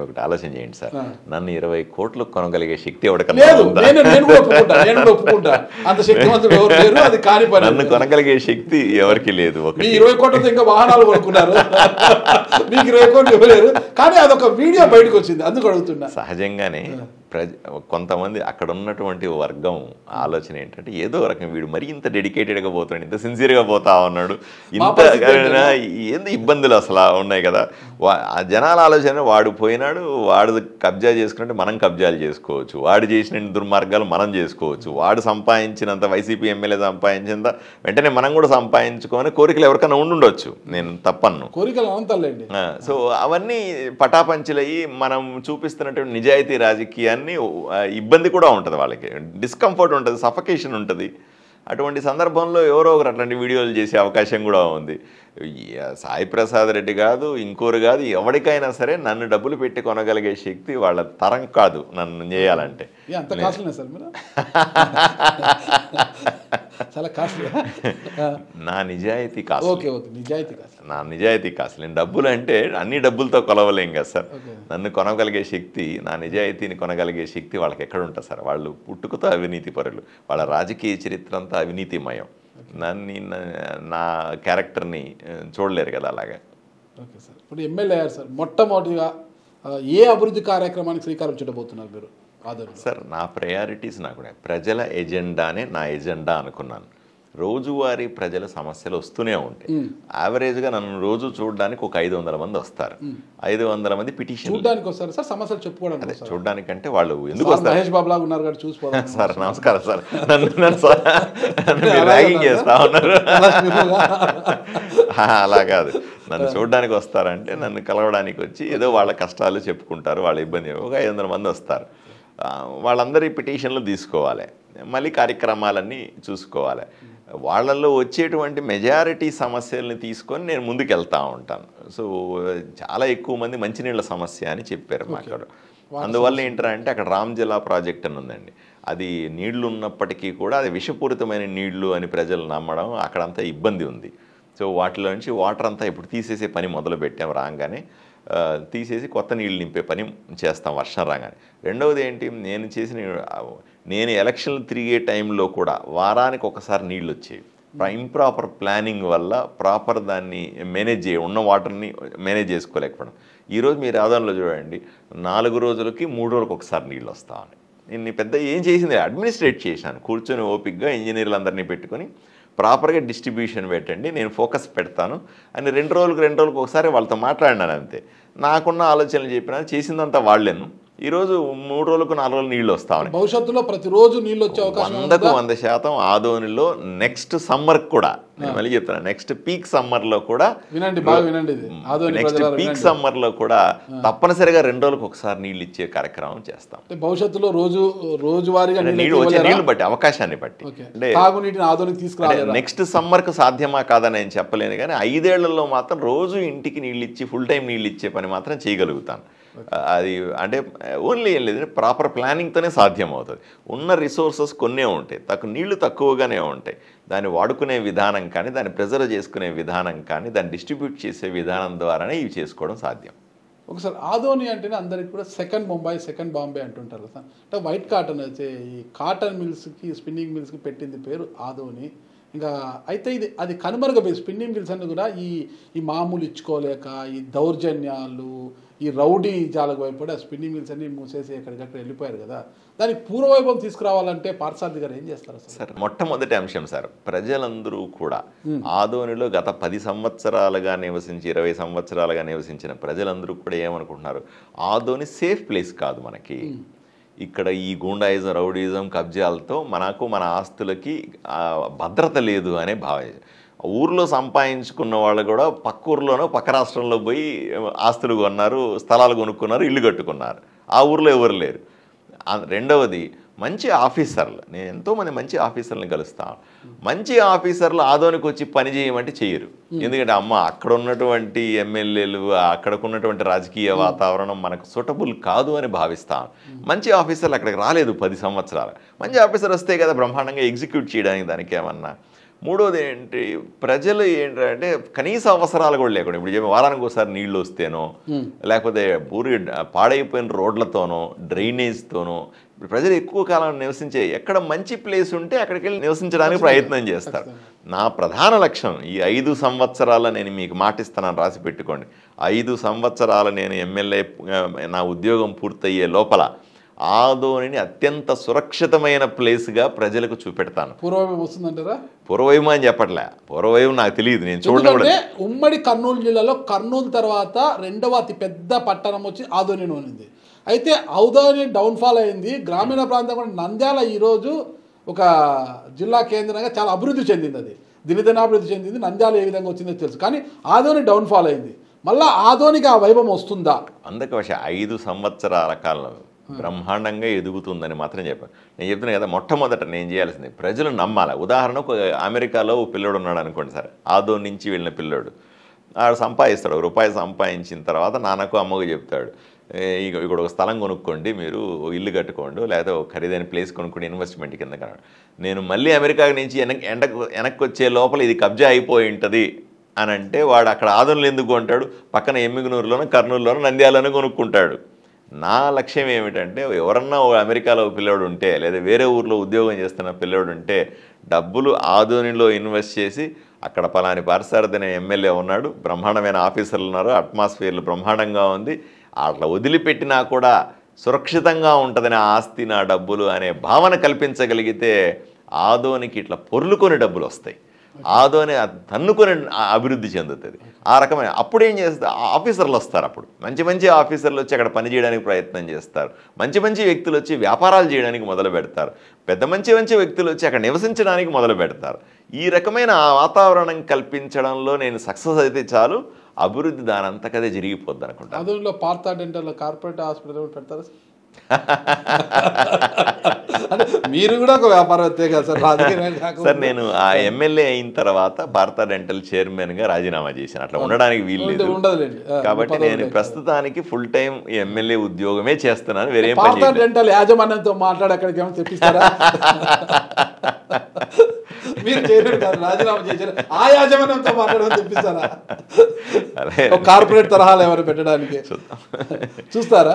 ఒకటి ఆలోచన చేయండి సార్. నన్ను ఇరవై కోట్లు కొనగలిగే శక్తి లేదు? నేను నేను కూడా ఒప్పుకుంటా నేను కూడా ఒప్పుకుంటా. అంత శక్తివంతుడు ఎవరు లేరు అది కాని పని నన్ను కొనగలిగే శక్తి ఎవరికి లేదు ఒకటి. ఇరవై కోట్లతో ఇంకా వాహనాలు కొనుక్కున్నారు. మీకు ఇరవై కోట్లు ఇవ్వలేరు కానీ అదొక వీడియో బయటకు వచ్చింది అందుకు అడుగుతున్నా. సహజంగానే ప్రజ కొంతమంది అక్కడ ఉన్నటువంటి వర్గం ఆలోచన ఏంటంటే ఏదో రకం వీడు మరీ ఇంత డెడికేటెడ్గా పోతున్నాడు ఇంత సిన్సియర్గా పోతా ఉన్నాడు. ఇంత? ఏంది ఇబ్బందులు అసలు ఉన్నాయి కదా. వా- ఆ జనాల ఆలోచన వాడు పోయినాడు వాడు కబ్జా చేసుకుంటే మనం కబ్జాలు చేసుకోవచ్చు. వాడు చేసిన దుర్మార్గాలు మనం చేసుకోవచ్చు. వాడు సంపాదించినంత వైసీపీ ఎమ్మెల్యే సంపాదించినంత వెంటనే మనం కూడా సంపాదించుకొని కోరికలు ఎవరికైనా ఉండుండొచ్చు. నేను తప్పను కోరికలు సో అవన్నీ పటాపంచలయ్యి మనం చూపిస్తున్నటువంటి నిజాయితీ రాజకీయాన్ని ఆ, ఇబ్బంది కూడా ఉంటుంది వాళ్ళకి. డిస్కంఫర్ట్ ఉంటుంది సఫకేషన్ ఉంటుంది. అటువంటి సందర్భంలో ఎవరో ఒకరు అట్లాంటి వీడియోలు చేసే అవకాశం కూడా ఉంది. సాయి ప్రసాద్ రెడ్డి కాదు ఇంకోరు కాదు ఎవరికైనా సరే నన్ను డబ్బులు పెట్టి కొనగలిగే శక్తి వాళ్ళ తరం కాదు నన్ను చేయాలంటే. <laughs> చాలా కాస్ట్లీ <laughs> నా నిజాయితీ కాదు ఓకే ఓకే. నిజాయితీ కాస్ట్లీ నా నిజాయితీ కాదు నేను డబ్బులు అంటే అన్ని డబ్బులతో కొలవలేం కదా సార్. నన్ను కొనగలిగే శక్తి నా నిజాయితీని కొనగలిగే శక్తి వాళ్ళకి ఎక్కడ ఉంటుంది సార్? వాళ్ళు పుట్టుకతో అవినీతి పరులు. వాళ్ళ రాజకీయ చరిత్ర అంతా అవినీతిమయం. నన్ను నా- క్యారెక్టర్ని చూడలేరు కదా అలాగా. Okay sir. ఇప్పుడు ఎమ్మెల్యే అయ్యారు సార్. మొట్టమొదటిగా ఏ అభివృద్ధి కార్యక్రమానికి శ్రీకారం చుట్టబోతున్నారు మీరు? సార్ నా ప్రయారిటీస్ నాకు. ప్రజల ఎజెండానే నా ఎజెండా అనుకున్నాను. రోజువారీ ప్రజల సమస్యలు వస్తూనే ఉంటాయి. యావరేజ్గా నన్ను రోజు చూడడానికి ఒక ఐదు వందల మంది వస్తారు. ఐదు వందల మంది పిటిషన్ చూడడానికి వస్తారు సార్ సమస్యలు చెప్పుకోవడానికి అదే వస్తారు. చూడడానికంటే వాళ్ళు ఎందుకు వస్తారు? మహేష్ బాబు లాగా ఉన్నారు సార్ నమస్కారం సార్. నన్ను నన్ను సార్ ర్యాగింగ్ చేస్తా ఉన్నారు. అలా కాదు. నన్ను చూడడానికి వస్తారంటే నన్ను కలవడానికి వచ్చి ఏదో వాళ్ళ కష్టాలు చెప్పుకుంటారు వాళ్ళ ఇబ్బంది ఒక ఐదు వందల మంది వస్తారు. వాళ్ళందరి పిటిషన్లు తీసుకోవాలి. మళ్ళీ కార్యక్రమాలన్నీ చూసుకోవాలి. వాళ్ళల్లో వచ్చేటువంటి మెజారిటీ సమస్యల్ని తీసుకొని నేను ముందుకు వెళ్తూ ఉంటాను. సో చాలా ఎక్కువ మంది మంచినీళ్ళ సమస్య అని చెప్పారు మాకు అందువల్ల ఏంటంటే అక్కడ రామ్ జిల్లా ప్రాజెక్ట్ అని ఉందండి. అది నీళ్ళు ఉన్నప్పటికీ కూడా అది విషపూరితమైన నీళ్ళు అని ప్రజలు నమ్మడం అక్కడంతా ఇబ్బంది ఉంది. సో వాటిలో నుంచి వాటర్ అంతా ఇప్పుడు తీసేసే పని మొదలు పెట్టాం రాగానే. తీసేసి కొత్త నీళ్ళు నింపే పని చేస్తాం వర్షం రాగానే. రెండవది ఏంటి? నేను చేసిన నేను ఎలక్షన్లు తిరిగే టైంలో కూడా వారానికి ఒకసారి నీళ్ళు వచ్చేవి. ఇంప్రాపర్ ప్లానింగ్ వల్ల ప్రాపర్ దాన్ని మేనేజ్ చేయ ఉన్న వాటర్ని మేనేజ్ చేసుకోలేకపోవడం. ఈరోజు మీరు ఆదాయంలో చూడండి నాలుగు రోజులకి మూడు రోజులకు ఒకసారి నీళ్ళు వస్తా నేను పెద్ద ఏం చేసింది? అడ్మినిస్ట్రేట్ చేశాను. కూర్చొని ఓపిక్గా ఇంజనీర్లందరినీ పెట్టుకొని ప్రాపర్గా డిస్ట్రిబ్యూషన్ పెట్టండి నేను ఫోకస్ పెడతాను అని రెండు రోజులకు రెండు రోజులకు ఒకసారి వాళ్ళతో మాట్లాడినాను అంతే. నాకున్న ఆలోచనలు చెప్పినా చేసిందంతా వాళ్ళేను. ఈరోజు మూడు రోజులకు నాలుగు రోజులు నీళ్ళు వస్తా ఉన్నాయి. భవిష్యత్తులో ప్రతిరోజు నీళ్ళు వచ్చే అవకాశం వందకు? వంద శాతం ఆదోనిలో నెక్స్ట్ సమ్మర్ కూడా నేను మళ్ళీ చెప్తాను నెక్స్ట్ పీక్ సమ్మర్లో కూడా వినండి బాగా వినండి నెక్స్ట్ పీక్. సమ్మర్లో కూడా తప్పనిసరిగా రెండు రోజులకు ఒకసారి నీళ్ళు ఇచ్చే కార్యక్రమం చేస్తాం. భవిష్యత్తులో రోజు రోజువారీగా నీళ్ళు నీళ్ళు వచ్చే? నీళ్ళు బట్టి అవకాశాన్ని బట్టి. అంటే తాగునీటిని ఆదోనికి తీసుకురాలేరా నెక్స్ట్ సమ్మర్కు సాధ్యమా కాదని నేను చెప్పలేను కానీ ఐదేళ్ళలో మాత్రం రోజు ఇంటికి నీళ్ళు ఇచ్చి ఫుల్ టైం నీళ్ళు ఇచ్చే పని మాత్రం చేయగలుగుతాను. అది అంటే ఓన్లీ ఏం లేదు ప్రాపర్ ప్లానింగ్తోనే సాధ్యం అవుతుంది ఉన్న రిసోర్సెస్ కొన్నే ఉంటాయి తక్కువ నీళ్ళు తక్కువగానే ఉంటాయి. దాన్ని వాడుకునే విధానం కానీ దాన్ని ప్రిజర్వ్ చేసుకునే విధానం కానీ దాన్ని డిస్ట్రిబ్యూట్ చేసే విధానం ద్వారానే ఇవి చేసుకోవడం సాధ్యం. ఒకసారి ఆదోని అంటేనే అందరికి కూడా సెకండ్ ముంబై సెకండ్ బాంబే అంటుంటారు కదా అంటే వైట్ కాటన్ అయితే ఈ కాటన్ మిల్స్కి స్పిన్నింగ్ మిల్స్కి పెట్టింది పేరు ఆదోని. ఇంకా అయితే ఇది అది కనుమరుగపోయింది. స్పిన్నింగ్ మిల్స్ అన్నీ కూడా ఈ ఈ మామూలు ఇచ్చుకోలేక ఈ దౌర్జన్యాలు ఈ రౌడీ జాలకు భయపడి ఆ స్పిన్నింగ్ మిల్స్ అన్ని మూసేసి ఎక్కడికక్కడ వెళ్ళిపోయారు కదా. దానికి పూర్వవైభవం తీసుకురావాలంటే పార్సార్థి గారు ఏం చేస్తారు సార్ మొట్టమొదటి అంశం సార్ ప్రజలందరూ కూడా ఆదోనిలో గత పది సంవత్సరాలుగా నివసించి ఇరవై సంవత్సరాలుగా నివసించిన ప్రజలందరూ కూడా ఏమనుకుంటున్నారు? ఆదోని సేఫ్ ప్లేస్ కాదు మనకి. ఇక్కడ ఈ గూండాయిజం రౌడీజం కబ్జాలతో మనకు మన ఆస్తులకి భద్రత లేదు అనే భావ ఊర్లో సంపాదించుకున్న వాళ్ళు కూడా పక్క ఊర్లోనో పక్క రాష్ట్రంలో పోయి ఆస్తులు కొన్నారు స్థలాలు కొనుక్కున్నారు ఇల్లు కట్టుకున్నారు. ఆ ఊర్లో ఎవరు లేరు. రెండవది మంచి ఆఫీసర్లు. నేను ఎంతోమంది మంచి ఆఫీసర్లను కలుస్తాను మంచి ఆఫీసర్లు ఆదోనికి వచ్చి పని చేయమంటే చేయరు. ఎందుకంటే అమ్మ అక్కడ ఉన్నటువంటి ఎమ్మెల్యేలు అక్కడికి ఉన్నటువంటి రాజకీయ వాతావరణం మనకు సూటబుల్ కాదు అని భావిస్తాను. మంచి ఆఫీసర్లు అక్కడికి రాలేదు పది సంవత్సరాలు. మంచి ఆఫీసర్ వస్తే కదా బ్రహ్మాండంగా ఎగ్జిక్యూట్ చేయడానికి దానికి ఏమన్నా మూడోది ఏంటి ప్రజలు ఏంటంటే కనీస అవసరాలు కూడా లేకుండా ఇప్పుడు చెప్పి వారానికి ఒకసారి నీళ్ళు వస్తేనో లేకపోతే పూరి పాడైపోయిన రోడ్లతోనో డ్రైనేజ్తోనో ప్రజలు ఎక్కువ కాలం నివసించే ఎక్కడ మంచి ప్లేస్ ఉంటే అక్కడికి వెళ్ళి నివసించడానికి ప్రయత్నం చేస్తారు. నా ప్రధాన లక్ష్యం ఈ ఐదు సంవత్సరాల నేను మీకు మాటిస్తున్నాను రాసి పెట్టుకోండి. ఐదు సంవత్సరాల నేను ఎమ్మెల్యే నా ఉద్యోగం పూర్తయ్యే లోపల ఆదోనిని అత్యంత సురక్షితమైన ప్లేస్గా ప్రజలకు చూపెడతాను. పూర్వం వస్తుందంటారా? పూర్వవైమ అని చెప్పట్లే. పూర్వవైమ నాకు తెలియదు నేను చూడడం ఉమ్మడి కర్నూలు జిల్లాలో కర్నూలు తర్వాత రెండవ అతి పెద్ద పట్టణం వచ్చి ఆదోని ఉంది అయితే ఔదోని డౌన్ఫాల్ అయింది. గ్రామీణ ప్రాంతం కూడా నంద్యాల ఈరోజు ఒక జిల్లా కేంద్రంగా చాలా అభివృద్ధి చెందింది అది. దినదినాభివృద్ధి చెందింది. నంద్యాల ఏ విధంగా వచ్చిందో తెలుసు. కానీ ఆదోని డౌన్ఫాల్ అయింది. మళ్ళా ఆదోనికి ఆ వైభవం వస్తుందా? అందుకవశ ఐదు సంవత్సరాల కాలం Hmm. బ్రహ్మాండంగా ఎదుగుతుందని మాత్రం చెప్పాను నేను చెప్తున్నా కదా మొట్టమొదట నేను చేయాల్సింది ప్రజలు నమ్మాలి. ఉదాహరణకు అమెరికాలో ఓ పిల్లోడు ఉన్నాడు అనుకోండి సార్ ఆదో నుంచి వెళ్ళిన పిల్లోడు. ఆడు సంపాదిస్తాడు రూపాయి సంపాదించిన తర్వాత నాన్నకు అమ్మకు చెప్తాడు ఇక ఇక్కడ ఒక స్థలం కొనుక్కోండి మీరు ఇల్లు కట్టుకోండి లేకపోతే ఒక ఖరీదైన ప్లేస్ కొనుక్కోండి ఇన్వెస్ట్మెంట్ కింద కన్నాడు నేను మళ్ళీ అమెరికా నుంచి వెనక్ ఎండకు వెనక్కి వచ్చే లోపల ఇది కబ్జా అయిపోయి ఉంటుంది అని అంటే వాడు అక్కడ ఆదనలు ఎందుకు కొంటాడు? పక్కన ఎమ్మిగనూరులోనూ కర్నూలులోనూ నంద్యాలలోనూ కొనుక్కుంటాడు. నా లక్ష్యం ఏమిటంటే ఎవరన్నా ఓ అమెరికాలో పిల్లోడు ఉంటే లేదా వేరే ఊర్లో ఉద్యోగం చేస్తున్న పిల్లోడు ఉంటే డబ్బులు ఆదోనిలో ఇన్వెస్ట్ చేసి అక్కడ పలాని పారసారథిన అనే ఎమ్మెల్యే ఉన్నాడు బ్రహ్మాండమైన ఆఫీసర్లు ఉన్నారు అట్మాస్ఫియర్లు బ్రహ్మాండంగా ఉంది అట్లా వదిలిపెట్టినా కూడా సురక్షితంగా ఉంటుందని ఆస్తి నా డబ్బులు అనే భావన కల్పించగలిగితే ఆదోనికి ఇట్లా పొర్లుకొని డబ్బులు వస్తాయి ఆదోనే తన్నుకొని అభివృద్ధి చెందుతుంది. ఆ రకమైన అప్పుడు ఏం చేస్తారు ఆఫీసర్లు వస్తారు అప్పుడు. మంచి మంచి ఆఫీసర్లు వచ్చి అక్కడ పని చేయడానికి ప్రయత్నం చేస్తారు. మంచి మంచి వ్యక్తులు వచ్చి వ్యాపారాలు చేయడానికి మొదలు పెడతారు. పెద్ద మంచి మంచి వ్యక్తులు వచ్చి అక్కడ నివసించడానికి మొదలు పెడతారు. ఈ రకమైన వాతావరణం కల్పించడంలో నేను సక్సెస్ అయితే చాలు. అభివృద్ధి దానంతకదే జరిగిపోద్ది అనుకుంటా. ఆదోనిలో పార్థా డెంటల్ కార్పొరేట్ హాస్పిటల్ కూడా సార్? మీరు కూడా ఒక వ్యాపారవేత్తే కదా సార్? సార్ నేను ఆ ఎమ్మెల్యే అయిన తర్వాత భారత డెంటల్ చైర్మన్గా రాజీనామా చేశాను. అట్లా ఉండడానికి వీలు లేదు. ఉండదులేండి. ఆ, కాబట్టి నేను. ప్రస్తుతానికి ఫుల్ టైం ఎమ్మెల్యే ఉద్యోగమే చేస్తున్నాను. వేరేం. డెంటల్ యాజమాన్యంతో మాట్లాడి అక్కడికి ఏమైనా తెప్పిస్తారా? <laughs> మీరు కాదు రాజీనామా చేశారు. ఆ యాజమాన్యంతో మాట్లాడమని తెప్పిస్తారా అదే ఒక కార్పొరేట్ తరహాలు ఎవరు పెట్టడానికి? చూస్తారా?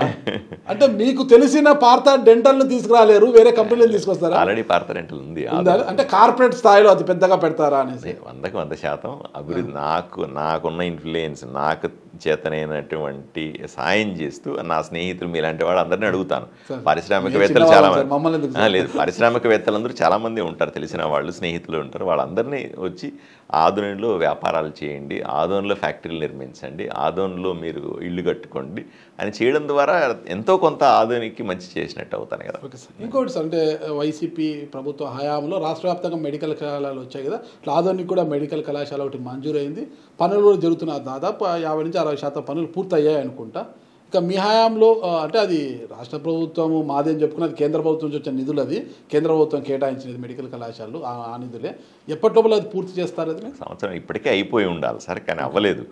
అంటే మీకు తెలిసిన పార్థా డెంటల్ను తీసుకురాలేరు వేరే కంపెనీలు తీసుకొస్తారా? ఆల్రెడీ భారత డెంటల్ ఉంది? అంటే కార్పొరేట్ స్థాయిలో అతి పెద్దగా పెడతారా అనేసి. అదే వందకు వంద శాతం అభివృద్ధి నాకు నాకున్న ఇన్ఫ్లుయెన్స్ నాకు చేతనైనటువంటి సాయం చేస్తూ నా స్నేహితులు మీలాంటి వాళ్ళు అందరినీ అడుగుతాను పారిశ్రామికవేత్తలు చాలా మంది. లేదు పారిశ్రామికవేత్తలందరూ చాలా మంది ఉంటారు తెలిసిన వాళ్ళు స్నేహితులు ఉంటారు. వాళ్ళందరినీ వచ్చి ఆదోనిలో వ్యాపారాలు చేయండి ఆదోనిలో ఫ్యాక్టరీలు నిర్మించండి ఆదోనిలో మీరు ఇల్లు కట్టుకోండి అని చేయడం ద్వారా ఎంతో కొంత ఆదోనికి మంచి చేసినట్టు అవుతాను కదా. Okay sir. ఇంకోటి సార్ అంటే వైసీపీ ప్రభుత్వ హయాంలో రాష్ట్ర వ్యాప్తంగా మెడికల్ కళాశాలలు వచ్చాయి కదా. ఇట్లా ఆధునిక కూడా మెడికల్ కళాశాల ఒకటి మంజూరైంది. పనులు కూడా జరుగుతున్న దాదాపు యాభై నుంచి అరవై శాతం పనులు పూర్తయ్యాయి అనుకుంటా. ఇక మీ హయాంలో అంటే అది రాష్ట్ర ప్రభుత్వము మాది అని చెప్పుకున్నది కేంద్ర ప్రభుత్వం నుంచి వచ్చిన నిధులు అది కేంద్ర ప్రభుత్వం కేటాయించినది మెడికల్ కళాశాలలు ఆ నిధులే. ఎప్పటి లోపల అది పూర్తి చేస్తారు అది? సంవత్సరం ఇప్పటికే అయిపోయి ఉండాలి సార్ కానీ అవ్వలేదు.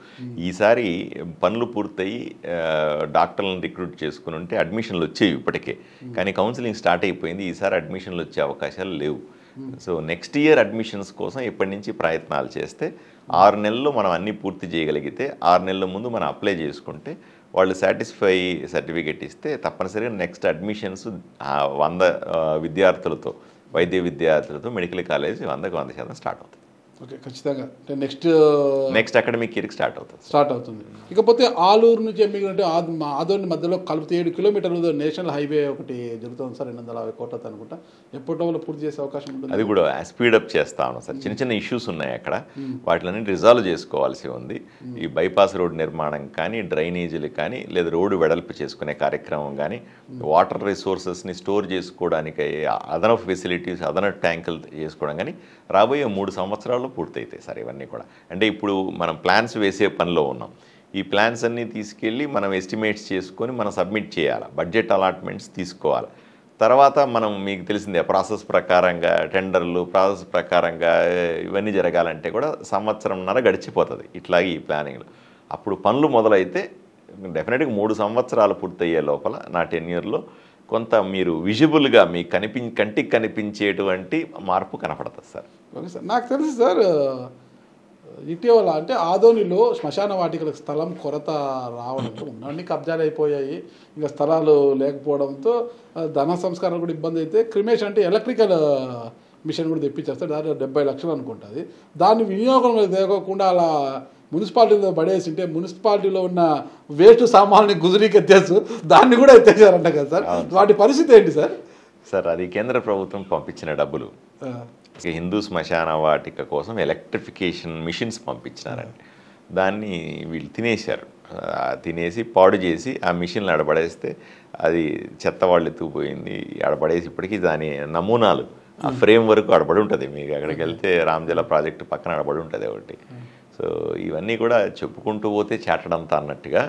ఈసారి పనులు పూర్తయి డాక్టర్లను రిక్రూట్ చేసుకుని ఉంటే అడ్మిషన్లు వచ్చేవి ఇప్పటికే. కానీ కౌన్సిలింగ్ స్టార్ట్ అయిపోయింది ఈసారి అడ్మిషన్లు వచ్చే అవకాశాలు లేవు. సో నెక్స్ట్ ఇయర్ అడ్మిషన్స్ కోసం ఇప్పటి నుంచి ప్రయత్నాలు చేస్తే ఆరు నెలల్లో మనం అన్నీ పూర్తి చేయగలిగితే ఆరు నెలల ముందు మనం అప్లై చేసుకుంటే వాళ్ళు సాటిస్ఫై సర్టిఫికేట్ ఇస్తే తప్పనిసరిగా నెక్స్ట్ అడ్మిషన్స్ వంద విద్యార్థులతో వైద్య విద్యార్థులతో మెడికల్ కాలేజ్ వందకు వంద శాతం స్టార్ట్ అవుతుంది. ఓకే ఖచ్చితంగా. అంటే నెక్స్ట్ నెక్స్ట్ అకాడమిక్ ఇయర్కి స్టార్ట్ అవుతుంది. స్టార్ట్ అవుతుంది. ఇకపోతే ఆలూరు నుంచి ఎమ్మిగంటే ఆదోని మధ్యలో కలిపితే ఏడు కిలోమీటర్లు నేషనల్ హైవే ఒకటి జరుగుతుంది సార్ రెండు వందల యాభై కోట్లతో అనుకుంటా. ఎప్పటి పూర్తి చేసే అవకాశం ఉంటుంది. అది కూడా స్పీడప్ చేస్తా ఉన్నాం సార్. చిన్న చిన్న ఇష్యూస్ ఉన్నాయి అక్కడ. వాటిని రిజాల్వ్ చేసుకోవాల్సి ఉంది. ఈ బైపాస్ రోడ్ నిర్మాణం కానీ డ్రైనేజీలు కానీ లేదా రోడ్డు వెడల్పు చేసుకునే కార్యక్రమం కానీ వాటర్ రిసోర్సెస్ని స్టోర్ చేసుకోవడానికి అదనపు ఫెసిలిటీస్ అదనపు ట్యాంకులు చేసుకోవడం కానీ రాబోయే మూడు సంవత్సరాల్లో పూర్తయితాయి సార్ ఇవన్నీ కూడా. అంటే ఇప్పుడు మనం ప్లాన్స్ వేసే పనిలో ఉన్నాం. ఈ ప్లాన్స్ అన్నీ తీసుకెళ్ళి మనం ఎస్టిమేట్స్ చేసుకొని మనం సబ్మిట్ చేయాలి. బడ్జెట్ అలాట్మెంట్స్ తీసుకోవాలి. తర్వాత మనం మీకు తెలిసిందే ప్రాసెస్ ప్రకారంగా టెండర్లు ప్రాసెస్ ప్రకారంగా ఇవన్నీ జరగాలంటే కూడా సంవత్సరంన్నర గడిచిపోతుంది ఇట్లాగే ఈ ప్లానింగ్లో. అప్పుడు పనులు మొదలైతే డెఫినెట్గా మూడు సంవత్సరాలు పూర్తయ్యే లోపల నా టెన్యూర్లో కొంత మీరు విజిబుల్గా మీకు కనిపి కంటికి కనిపించేటువంటి మార్పు కనపడుతుంది సార్. Okay sir. నాకు తెలుసు సార్ ఇటీవల అంటే ఆదోనిలో శ్మశాన వాటికలకు స్థలం కొరత రావడంతో <clears throat> ఉన్నన్ని కబ్జాలు అయిపోయాయి. ఇంకా స్థలాలు లేకపోవడంతో ధన సంస్కారం కూడా ఇబ్బంది అయితే క్రిమేషన్ అంటే ఎలక్ట్రికల్ మిషన్ కూడా తెప్పించేస్తారు దాని డెబ్బై లక్షలు అనుకుంటుంది. దాన్ని వినియోగం తేకోకుండా అలా మున్సిపాలిటీలో పడేసి ఉంటే మున్సిపాలిటీలో ఉన్న వేస్ట్ సామాన్ని గుజరీకి ఎత్తేసు దాన్ని కూడా ఎత్తేసారంట కదా సార్. వాటి పరిస్థితి ఏంటి సార్? సార్ అది కేంద్ర ప్రభుత్వం పంపించిన డబ్బులు. హిందూ శ్మశాన వాటిక కోసం ఎలక్ట్రిఫికేషన్ మిషన్స్ పంపించినారండి దాన్ని వీళ్ళు తినేశారు. తినేసి పాడు చేసి ఆ మిషన్లు ఆడబడేస్తే అది చెత్త వాళ్ళు ఎత్తుకుపోయింది. ఆడబడేసి ఇప్పటికీ దాని నమూనాలు ఆ ఫ్రేమ్ వరకు ఆడబడి ఉంటుంది. మీకు అక్కడికి వెళ్తే రామజల ప్రాజెక్టు పక్కన ఆడబడి ఉంటుంది ఒకటి. సో ఇవన్నీ కూడా చెప్పుకుంటూ పోతే చాటడంతా అన్నట్టుగా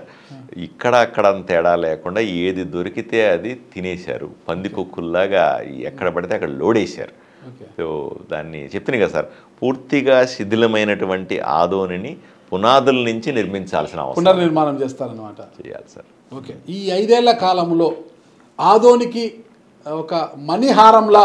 ఇక్కడ అక్కడ తేడా లేకుండా ఏది దొరికితే అది తినేశారు. పందికొక్కుల్లాగా ఎక్కడ పడితే అక్కడ లోడేశారు. సో దాన్ని చెప్తున్నాయి కదా సార్ పూర్తిగా శిథిలమైనటువంటి ఆదోనిని పునాదుల నుంచి నిర్మించాల్సిన అవసరం. పునర్నిర్మాణం చేస్తారనమాట చేయాలి సార్. ఓకే. ఈ ఐదేళ్ళ కాలంలో ఆదోనికి ఒక మణిహారంలా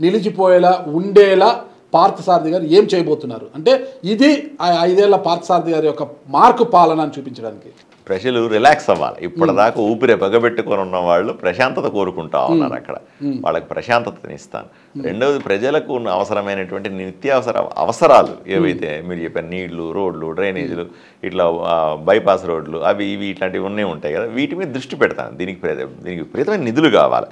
నిలిచిపోయేలా ఉండేలా పార్థసారథి గారు ఏం చేయబోతున్నారు? అంటే ఇది ఆ ఐదేళ్ళ పార్థసారథి గారి యొక్క మార్కు పాలన అని చూపించడానికి. ప్రజలు రిలాక్స్ అవ్వాలి. ఇప్పటిదాకా ఊపిరి పగబెట్టుకొని ఉన్న వాళ్ళు ప్రశాంతత కోరుకుంటా ఉన్నారు అక్కడ. వాళ్ళకి ప్రశాంతతనిస్తాను రెండవది ప్రజలకు ఉన్న అవసరమైనటువంటి నిత్యావసర అవసరాలు ఏవైతే మీరు చెప్పారు నీళ్ళు రోడ్లు డ్రైనేజీలు ఇట్లా బైపాస్ రోడ్లు అవి ఇవి ఇట్లాంటివి ఉన్నాయి ఉంటాయి కదా. వీటి మీద దృష్టి పెడతాను. దీనికి దీనికి విపరీతమైన నిధులు కావాలి.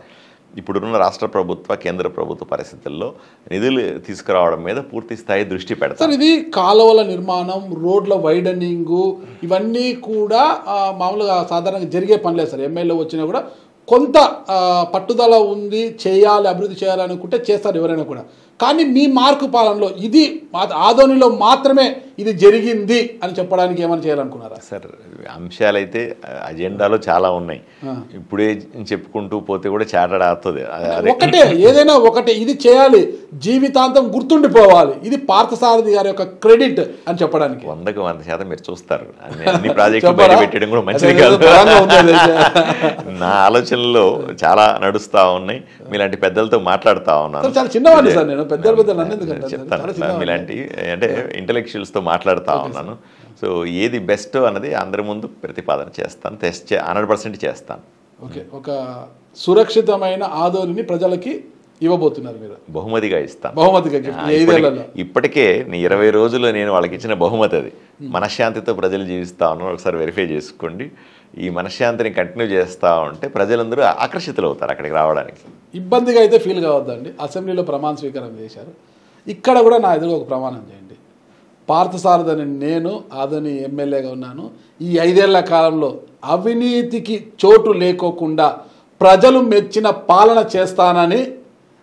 ఇప్పుడున్న రాష్ట్ర ప్రభుత్వ కేంద్ర ప్రభుత్వ పరిస్థితుల్లో నిధులు తీసుకురావడం మీద పూర్తి స్థాయి దృష్టి పెడతారు. ఇది కాలువల నిర్మాణం రోడ్ల వైడనింగ్ ఇవన్నీ కూడా మామూలుగా సాధారణంగా జరిగే పనిలేదు సార్. ఎమ్మెల్యే వచ్చినా కూడా కొంత పట్టుదల ఉంది చేయాలి అభివృద్ధి చేయాలనుకుంటే చేస్తారు ఎవరైనా కూడా. కానీ మీ మార్కు పాలనలో ఇది మా- మాత్రమే ఇది జరిగింది అని చెప్పడానికి ఏమైనా చేయాలనుకున్నారా? సార్ అంశాలైతే అజెండాలో చాలా ఉన్నాయి. ఇప్పుడే చెప్పుకుంటూ పోతే కూడా చాటడా అవుతుంది ఒకటే ఏదైనా ఒకటే ఇది చేయాలి. జీవితాంతం గుర్తుండిపోవాలి. ఇది పార్థసారథి గారి యొక్క క్రెడిట్ అని చెప్పడానికి. వందకు వంద శాతం మీరు చూస్తారు. అన్ని అన్ని ప్రాజెక్టులు చెప్పరా? బయట పెట్టడం కూడా మంచిది కాదు. నా ఆలోచనలో చాలా నడుస్తా ఉన్నాయి. మీలాంటి పెద్దలతో మాట్లాడుతా ఉన్నాను. చాలా చిన్నవాడిని సార్ నేను. పెద్ద పెద్ద నన్ను ఎందుకు అంటారు? సార్? చెప్తాను. మీలాంటి అంటే ఇంటలెక్చువల్స్తో మాట్లాడుతూ ఉన్నాను. సో ఏది బెస్ట్ అన్నది అందరి ముందు ప్రతిపాదన చేస్తాను తెస్తే హండ్రెడ్ పర్సెంట్ చేస్తాను. ఓకే ఒక సురక్షితమైన ఆదోనిని ప్రజలకి ఇవ్వబోతున్నారు మీరు. బహుమతిగా ఇస్తాను. బహుమతిగా ఇప్పటికే- ఇరవై రోజులు నేను వాళ్ళకి ఇచ్చిన బహుమతి అది. మనశ్శాంతితో ప్రజలు జీవిస్తా ఉన్నారు. ఒకసారి వెరిఫై చేసుకోండి. ఈ మనశ్శాంతిని కంటిన్యూ చేస్తూ ఉంటే ప్రజలందరూ ఆకర్షితులు అవుతారు అక్కడికి రావడానికి. ఇబ్బందిగా అయితే ఫీల్ కావద్దండి. అసెంబ్లీలో ప్రమాణ స్వీకారం చేశారు. ఇక్కడ కూడా నా ఎదురు ఒక ప్రమాణం చేయండి. పార్థసారథని నేను ఆదని ఎమ్మెల్యేగా ఉన్నాను. ఈ ఐదేళ్ళ కాలంలో అవినీతికి చోటు లేకోకుండా ప్రజలు మెచ్చిన పాలన చేస్తానని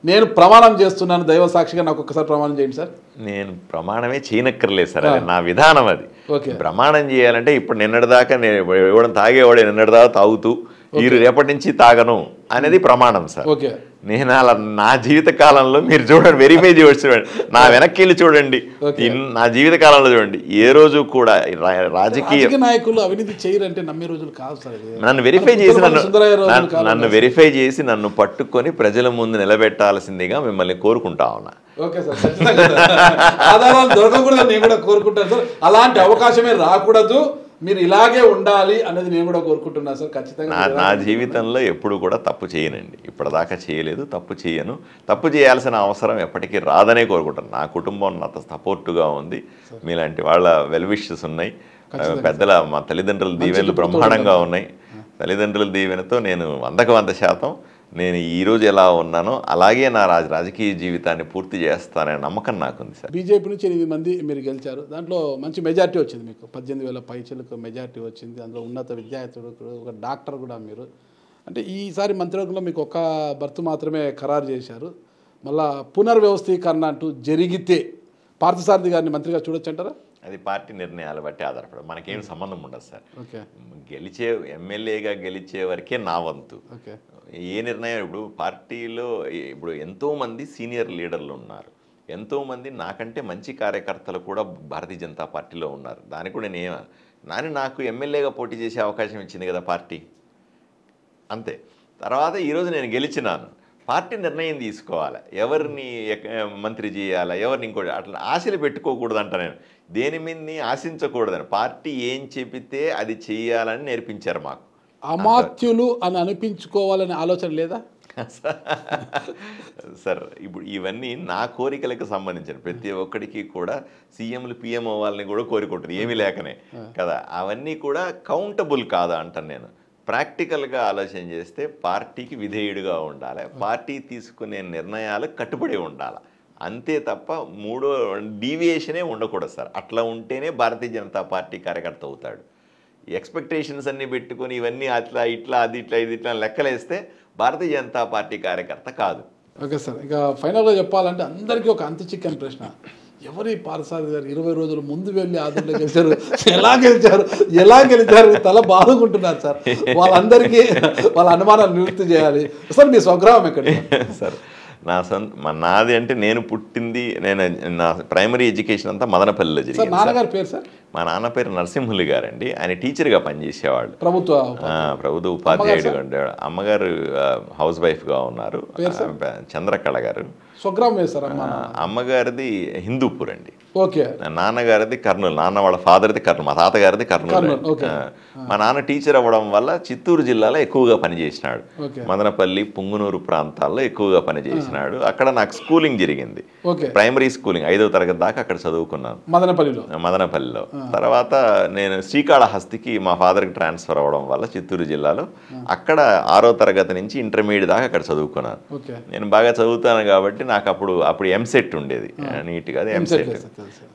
నేను ప్రమాణం చేస్తున్నాను. దైవ సాక్షిగా నాకు ఒక్కసారి ప్రమాణం చేయండి సార్. నేను ప్రమాణమే చేయనక్కర్లేదు సార్. అది నా విధానం అది. ఓకే. ప్రమాణం చేయాలంటే ఇప్పుడు నిన్నటిదాకా నేను ఇవ్వడం తాగేవాడు నిన్నటిదాకా తాగుతూ ఈ రేపటి నుంచి తాగను అనేది ప్రమాణం సార్. ఓకే. నేను అలా నా జీవిత కాలంలో మీరు చూడండి వెరిఫై చేయవచ్చు చూడండి. నా వెనక్కి వెళ్ళి చూడండి. నా జీవిత కాలంలో చూడండి. ఏ రోజు కూడా రాజకీయ నాయకులు అవినీతి చేయరంటే నమ్మే రోజులు కాదు సార్. నన్ను వెరిఫై చేసి నన్ను నన్ను-. వెరిఫై చేసి నన్ను పట్టుకొని ప్రజల ముందు నిలబెట్టాల్సిందిగా మిమ్మల్ని కోరుకుంటా ఉన్నా. ఓకే సార్ ఖచ్చితంగా సార్. ఆధారాలు దొరకకూడదు నేను కూడా కోరుకుంటాను సార్ అలాంటి అవకాశమే రాకూడదు. మీరు ఇలాగే ఉండాలి అనేది నేను కూడా కోరుకుంటున్నాను సార్. ఖచ్చితంగా నా జీవితంలో ఎప్పుడు కూడా తప్పు చేయనండి. ఇప్పటిదాకా చేయలేదు తప్పు చేయను. తప్పు చేయాల్సిన అవసరం ఎప్పటికీ రాదనే కోరుకుంటాను నా కుటుంబం నాతో సపోర్టుగా ఉంది. మీలాంటి వాళ్ళ వెల్ విషెస్ ఉన్నాయి. పెద్దల మా తల్లిదండ్రుల దీవెనలు బ్రహ్మాండంగా. ఉన్నాయి. తల్లిదండ్రుల దీవెనతో నేను వందకు వంద శాతం నేను ఈ రోజు ఎలా ఉన్నానో అలాగే నా రాజ రాజకీయ జీవితాన్ని పూర్తి చేస్తాననే నమ్మకం నాకుంది సార్. బీజేపీ నుంచి ఎనిమిది మంది మీరు గెలిచారు. దాంట్లో మంచి మెజార్టీ వచ్చింది మీకు. పద్దెనిమిది వేల పైచలకు మెజార్టీ వచ్చింది. అందులో ఉన్నత విద్యార్థుడు ఒక డాక్టర్ కూడా మీరు. అంటే ఈసారి మంత్రివర్గంలో మీకు ఒక్క బర్త్ మాత్రమే ఖరారు చేశారు. మళ్ళా పునర్వ్యవస్థీకరణ అంటూ జరిగితే పార్థసారథి గారిని మంత్రిగా చూడొచ్చు అంటారా అది పార్టీ నిర్ణయాలు బట్టి ఆధారపడదు. మనకేం సంబంధం ఉండదు సార్. ఓకే. గెలిచే ఎమ్మెల్యేగా గెలిచే వరకే నా వంతు. ఓకే. ఏ నిర్ణయం? ఇప్పుడు పార్టీలో ఇప్పుడు ఎంతోమంది సీనియర్ లీడర్లు ఉన్నారు. ఎంతోమంది నాకంటే మంచి కార్యకర్తలు కూడా భారతీయ జనతా పార్టీలో ఉన్నారు. దానికి కూడా నేను నాని నాకు ఎమ్మెల్యేగా పోటీ చేసే అవకాశం ఇచ్చింది కదా పార్టీ. అంతే. తర్వాత ఈరోజు నేను గెలిచినాను. పార్టీ నిర్ణయం తీసుకోవాలి. ఎవరిని మంత్రి చేయాలా? ఎవరిని ఇంకోటి అట్లా ఆశలు పెట్టుకోకూడదు అంట నేను. దేని మీదని ఆశించకూడదని. పార్టీ ఏం చెబితే అది చేయాలని నేర్పించారు మాకు. అమాత్యులు అని అనిపించుకోవాలనే ఆలోచన లేదా? <laughs> సార్ ఇప్పుడు ఇవన్నీ నా కోరికలకు సంబంధించిన ప్రతి ఒక్కడికి కూడా సీఎంలు పిఎం అవ్వాలని కూడా కోరుకుంటుంది ఏమీ లేకనే. కదా అవన్నీ కూడా కౌంటబుల్ కాదా అంటాను నేను. ప్రాక్టికల్గా ఆలోచన చేస్తే పార్టీకి విధేయుడిగా ఉండాలి. పార్టీ తీసుకునే నిర్ణయాలకు కట్టుబడి ఉండాలి. అంతే తప్ప మూడో డీవియేషనే ఉండకూడదు సార్. అట్లా ఉంటేనే భారతీయ జనతా పార్టీ కార్యకర్త అవుతాడు. ఎక్స్పెక్టేషన్స్ అన్ని పెట్టుకొని ఇవన్నీ అట్లా ఇట్లా అది ఇట్లా ఇది ఇట్లా లెక్కలేస్తే భారతీయ జనతా పార్టీ కార్యకర్త కాదు. ఓకే సార్ ఇక ఫైనల్గా చెప్పాలంటే అందరికీ ఒక అంత చిక్కని ప్రశ్న. ఎవరి పారసారి గారు ఇరవై రోజుల ముందు వెళ్ళి ఆదంలో గెలిచారు? ఎలా గెలిచారు? ఎలా గెలిచారు? తల బాదుకుంటున్నారు సార్. వాళ్ళందరికీ వాళ్ళ అనుమానాలు నివృత్తి చేయాలి. సార్ మీ స్వగ్రామం ఎక్కడ? <laughs> సార్ నా సొంత మా నాది అంటే నేను పుట్టింది నేను నా ప్రైమరీ ఎడ్యుకేషన్ అంతా మదనపల్లిలో జరిగింది. నాన్నగారి పేరు సార్? మా నాన్న పేరు నరసింహులు గారండి. ఆయన టీచర్గా పనిచేసేవాళ్ళు. ప్రభుత్వ ప్రభుత్వ ఉపాధ్యాయుడిగా ఉండేవాడు అమ్మగారు హౌస్ వైఫ్గా ఉన్నారు. చంద్రకళ గారు. స్వగ్రామం సార్ అమ్మగారిది హిందూపూర్ అండి ఓకే. నాన్నగారిది కర్నూలు నాన్న వాళ్ళ ఫాదర్ది కర్నూలు మా తాతగారిది కర్నూలు. మా నాన్న టీచర్ అవ్వడం వల్ల చిత్తూరు జిల్లాలో ఎక్కువగా పనిచేసినాడు. మదనపల్లి పుంగునూరు ప్రాంతాల్లో ఎక్కువగా పనిచేసినాడు అక్కడ నాకు స్కూలింగ్ జరిగింది. ప్రైమరీ స్కూలింగ్ ఐదో తరగతి దాకా అక్కడ చదువుకున్నాను. మదనపల్లిలో? మదనపల్లిలో. తర్వాత నేను శ్రీకాళహస్తికి మా ఫాదర్కి ట్రాన్స్ఫర్ అవ్వడం వల్ల చిత్తూరు జిల్లాలో అక్కడ ఆరో తరగతి నుంచి ఇంటర్మీడియట్ దాకా అక్కడ చదువుకున్నాను. నేను బాగా చదువుతాను కాబట్టి నాకు అప్పుడు అప్పుడు ఎంసెట్ ఉండేది. నీట్గా అది ఎంసెట్.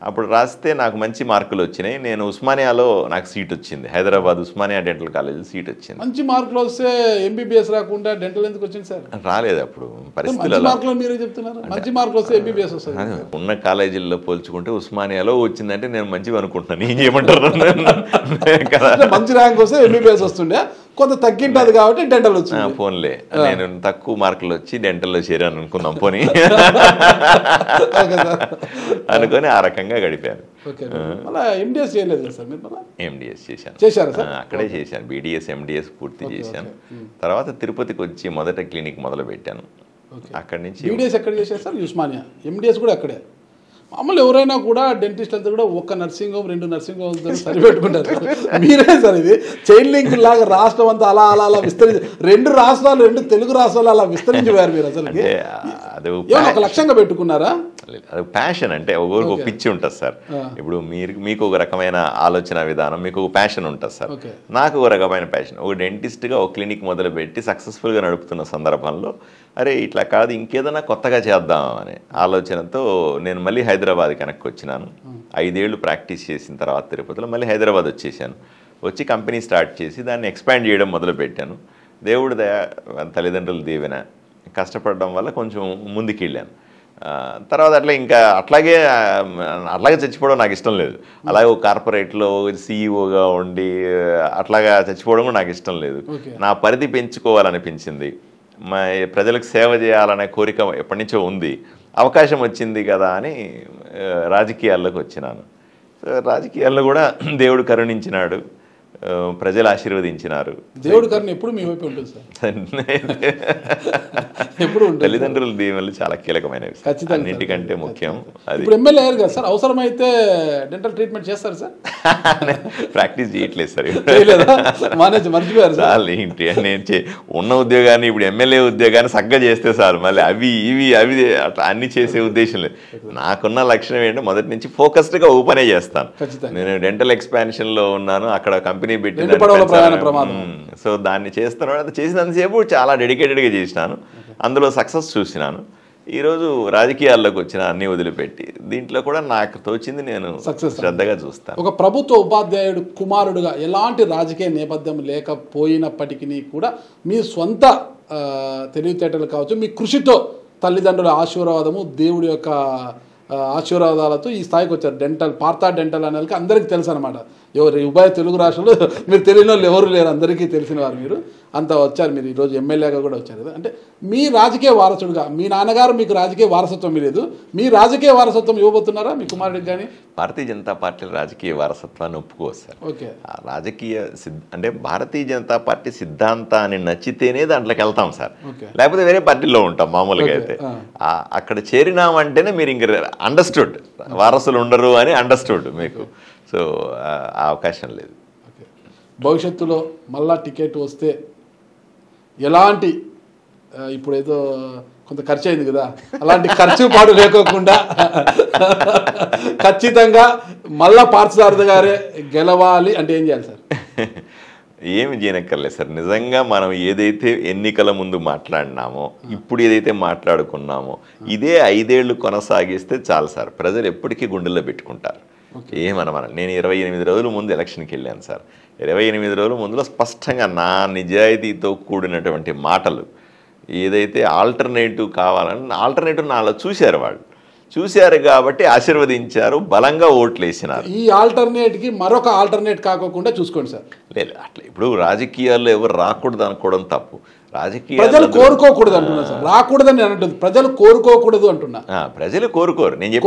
అప్పుడు రాస్తే నాకు మంచి మార్కులు వచ్చినాయి. నేను ఉస్మానియాలో నాకు సీట్ వచ్చింది. హైదరాబాద్ ఉస్మానియా డెంటల్ కాలేజీలో సీట్ వచ్చింది. మంచి మార్కులు వస్తే ఎంబీబీఎస్ రాకుండా డెంటల్ ఎందుకు వచ్చింది సార్? రాలేదు అప్పుడు. మంచి మార్కులు వస్తే ఎంబీబీఎస్ వస్తుంది. ఉన్న కాలేజీల్లో పోల్చుకుంటే ఉస్మానియాలో వచ్చిందంటే నేను మంచిగా అనుకుంటున్నాను. ఏం చేయమంటారు <laughs> కదా. మంచి ర్యాంక్ వస్తే ఎంబీబీఎస్ వస్తుండే. కొంత తగ్గింటది కాబట్టి డెంటల్ ఆ, వచ్చింది పోన్లే నేను తక్కువ మార్కులు వచ్చి డెంటల్లో చేరాను అనుకుందాం పోనీ. <laughs> అనుకొని ఆ రకంగా గడిపాను. ఎండిఎస్ చేయలేదు కదా సార్ మీరు మళ్ళీ? ఎండిఎస్ చేశాను. చేశారా అక్కడే చేశాను. బీడిఎస్ ఎండిఎస్ పూర్తి చేశాను. తర్వాత తిరుపతికి వచ్చి మొదట క్లినిక్ మొదలు పెట్టాను అక్కడి నుంచి బీడిఎస్ ఎక్కడ చేశారు సార్? ఉస్మానియా. ఎండిఎస్ కూడా అక్కడే. మామూలు ఎవరైనా కూడా డెంటిస్ట్ అంతా కూడా ఒక్క నర్సింగ్ హోమ్ రెండు నర్సింగ్ హోమ్స్ సరిపెట్టుకుంటారు. మీరే సార్ ఇది. చైన్ లింక్ లాగా రాష్ట్రం అంతా అలా అలా అలా విస్తరించి రెండు రాష్ట్రాలు రెండు తెలుగు రాష్ట్రాలు అలా విస్తరించిపోయారు మీరు అసలు ఒక లక్ష్యంగా పెట్టుకున్నారా? అది ప్యాషన్ అంటే ఒకరికి ఒక పిచ్చి ఉంటుంది సార్. ఇప్పుడు మీరు మీకు ఒక రకమైన ఆలోచన విధానం మీకు ఒక ప్యాషన్ ఉంటుంది సార్. నాకు ఒక రకమైన ప్యాషన్ ఒక డెంటిస్ట్గా ఒక క్లినిక్ మొదలుపెట్టి సక్సెస్ఫుల్గా నడుపుతున్న సందర్భంలో అరే ఇట్లా కాదు ఇంకేదైనా కొత్తగా చేద్దాం అనే ఆలోచనతో నేను మళ్ళీ హైదరాబాద్ వెనక్కి వచ్చినాను. ఐదేళ్ళు ప్రాక్టీస్ చేసిన తర్వాత తిరుపతిలో మళ్ళీ హైదరాబాద్ వచ్చేసాను. వచ్చి కంపెనీ స్టార్ట్ చేసి దాన్ని ఎక్స్పాండ్ చేయడం మొదలుపెట్టాను. దేవుడి దయ తల్లిదండ్రుల దీవెన కష్టపడడం వల్ల కొంచెం ముందుకు వెళ్ళాను ఆ, తర్వాత అట్లా ఇంకా అట్లాగే అట్లాగే చచ్చిపోవడం నాకు ఇష్టం లేదు. అలాగే ఒక కార్పొరేట్లో సీఈఓగా ఉండి అట్లాగా చచ్చిపోవడం కూడా నాకు ఇష్టం లేదు. నా పరిధి పెంచుకోవాలనిపించింది. ప్రజలకు సేవ చేయాలనే కోరిక ఎప్పటి నుంచో ఉంది. అవకాశం వచ్చింది కదా అని రాజకీయాల్లోకి వచ్చినాను. సో రాజకీయాల్లో కూడా దేవుడు కరుణించినాడు. ప్రజలు ఆశీర్వదించినారు. దేవుడి కరుణ ఎప్పుడు మీ వైపు ఉంటుంది సార్. <laughs> ఎప్పుడు తల్లిదండ్రుల దీవెనలు చాలా కీలకమైనవి. ఖచ్చితంగా. అన్నిటికంటే ముఖ్యం అది. ఇప్పుడు ఎమ్మెల్యే అయ్యారు కదా సార్ అవసరమైతే డెంటల్ ట్రీట్మెంట్ చేస్తారు సార్. <laughs> ప్రాక్టీస్ చేయట్లేదు సార్. మానేసి మర్చిపోయారు సార్. ఏంటి? నేను ఉన్న ఉద్యోగాన్ని ఇప్పుడు ఎమ్మెల్యే ఉద్యోగాన్ని సగ్గా చేస్తే సార్ మళ్ళీ అవి ఇవి అవి అట్లా అన్ని చేసే ఉద్దేశం లేదు. నాకున్న లక్షణం ఏంటంటే మొదటి నుంచి ఫోకస్డ్గా ఓపెనే చేస్తాను. నేను డెంటల్ ఎక్స్పాన్షన్లో ఉన్నాను అక్కడ కంపెనీ పెట్టి రెండు పడవల ప్రయాణ ప్రమాదం. సో దాన్ని చేస్తున్నాడు అది చేసినంతసేపు చాలా డెడికేటెడ్గా చేసినాను. అందులో సక్సెస్ చూసినాను. ఈరోజు రాజకీయాల్లోకి వచ్చిన అన్ని వదిలిపెట్టి దీంట్లో కూడా నాకు తోచింది నేను. శ్రద్ధగా చూస్తాను. ఒక ప్రభుత్వ ఉపాధ్యాయుడు కుమారుడుగా ఎలాంటి రాజకీయ నేపథ్యం లేకపోయినప్పటికీ కూడా మీ సొంత తెలివితేటలు కావచ్చు మీ కృషితో తల్లిదండ్రుల ఆశీర్వాదము దేవుడి యొక్క ఆశీర్వాదాలతో ఈ స్థాయికి వచ్చారు. డెంటల్ పార్థా డెంటల్ అనే వాళ్ళకి అందరికీ తెలుసు అనమాట ఎవరు ఉభయ తెలుగు రాష్ట్రంలో మీరు తెలియని వాళ్ళు ఎవరు లేరు అందరికీ తెలిసిన వారు మీరు. అంత వచ్చారు మీరు. ఈరోజు ఎమ్మెల్యేగా కూడా వచ్చారు కదా. అంటే మీ రాజకీయ వారసుడుగా మీ నాన్నగారు మీకు రాజకీయ వారసత్వం లేదు. మీ రాజకీయ వారసత్వం ఇవ్వబోతున్నారా? మీ కుమారుడికి కానీ భారతీయ జనతా పార్టీ రాజకీయ వారసత్వాన్ని ఒప్పుకోవచ్చు సార్. ఓకే. ఆ రాజకీయ అంటే భారతీయ జనతా పార్టీ సిద్ధాంతాన్ని నచ్చితేనే దాంట్లోకి వెళ్తాం సార్. లేకపోతే వేరే పార్టీలో ఉంటాం మామూలుగా అయితే. అక్కడ చేరినామంటేనే మీరు ఇంక అండర్స్టూడ్ వారసులు ఉండరు అని అండర్స్టూడ్ మీకు. సో ఆ ఆ అవకాశం లేదు. ఓకే. భవిష్యత్తులో మళ్ళా టికెట్ వస్తే ఎలాంటి ఇప్పుడు ఏదో కొంత ఖర్చు అయింది కదా అలాంటి ఖర్చు పాటు లేకోకుండా ఖచ్చితంగా మళ్ళా పార్థసారథి గారే గెలవాలి అంటే ఏం చేయాలి సార్? ఏమి చేయనక్కర్లేదు సార్. నిజంగా మనం ఏదైతే ఎన్నికల ముందు మాట్లాడినామో ఇప్పుడు ఏదైతే మాట్లాడుకున్నామో ఇదే ఐదేళ్ళు కొనసాగిస్తే చాలు సార్. ప్రజలు ఎప్పటికీ గుండెల్లో పెట్టుకుంటారు. ఏమనమన? నేను ఇరవై ఎనిమిది రోజుల ముందు ఎలక్షన్కి వెళ్ళాను సార్. ఇరవై ఎనిమిది రోజుల ముందులో స్పష్టంగా నా నిజాయితీతో కూడినటువంటి మాటలు ఏదైతే ఆల్టర్నేటివ్ కావాలని ఆల్టర్నేటివ్ నాలో చూశారు వాళ్ళు. చూశారు కాబట్టి ఆశీర్వదించారు బలంగా ఓట్లు వేసినారు ఈ ఆల్టర్నేట్కి మరొక ఆల్టర్నేట్ కాకోకుండా చూసుకోండి సార్. లేదు అట్లా ఇప్పుడు రాజకీయాల్లో ఎవరు రాకూడదు అనుకోవడం తప్పు. ప్రజలు రాజకీయాలు కోరుకోకూడదు అంటున్నా సార్. రాకూడదని నేను అంటుంది ప్రజలు కోరుకోకూడదు అంటున్నా. ప్రజలు కోరుకోరు. నేను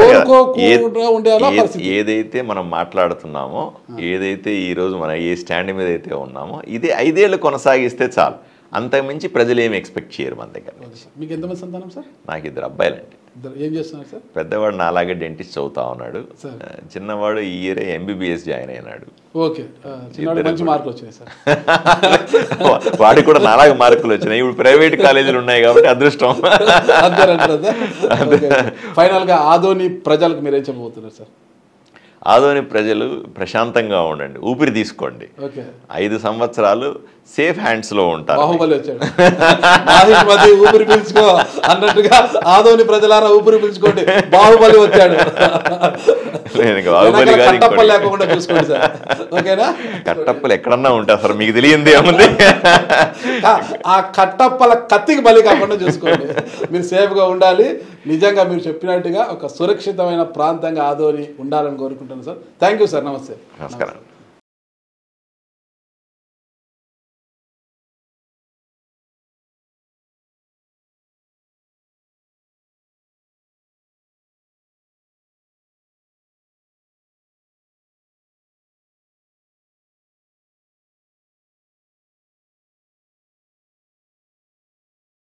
పరిస్థితి. ఏదైతే మనం మాట్లాడుతున్నామో ఏదైతే ఈ రోజు మనం ఏ స్టాండ్ మీద అయితే ఉన్నామో ఇది ఐదేళ్ళు కొనసాగిస్తే చాలు. అంతకుమించి ప్రజలు ఏమి ఎక్స్పెక్ట్ చేయరు మన దగ్గర సార్. మీకు ఎంతమంది సంతానం సార్? నాకు ఇద్దరు అబ్బాయిలండి. ఏం చేస్తున్నారు సార్? పెద్దవాడు నాలాగే డెంటిస్ట్ చదువుతా ఉన్నాడు. చిన్నవాడు ఈ ఇయర్ ఎంబీబీఎస్ జాయిన్ అయినాడు. ఓకే. ఆ, చిన్నవాడు మంచి మార్కులు వచ్చినాయి సార్. <laughs> వాడికి కూడా నాలాగే మార్కులు వచ్చినాయి. ఇప్పుడు ప్రైవేట్ కాలేజీలు ఉన్నాయి కాబట్టి అదృష్టం. అంతేనంటారా సార్ ఫైనల్గా ఆదోని ప్రజలకు మీరేం చెప్పబోతున్నారు సార్? ఆదోని ప్రజలు ప్రశాంతంగా ఉండండి. ఊపిరి తీసుకోండి. ఐదు సంవత్సరాలు సేఫ్ హ్యాండ్స్లో ఉంటారు. బాహుబలి వచ్చాడు. ఊపిరి పీల్చుకో అన్నట్టుగా ఆదోని ప్రజలారా ఊపిరి పీల్చుకోండి. బాహుబలి వచ్చాడు. బాహుబలి కట్టప్పలు. లేకుండా చూసుకోండి సార్. ఓకేనా? కట్టప్పలు ఎక్కడన్నా ఉంటారు సార్ మీకు తెలియంది ఏముంది ఆ కట్టప్పల కత్తికి బలి కాకుండా చూసుకోండి. మీరు సేఫ్గా ఉండాలి. నిజంగా మీరు చెప్పినట్టుగా ఒక సురక్షితమైన ప్రాంతంగా ఆదోని ఉండాలని కోరుకుంటున్నాను సార్. థ్యాంక్ యూ సార్ నమస్తే. నమస్కారం.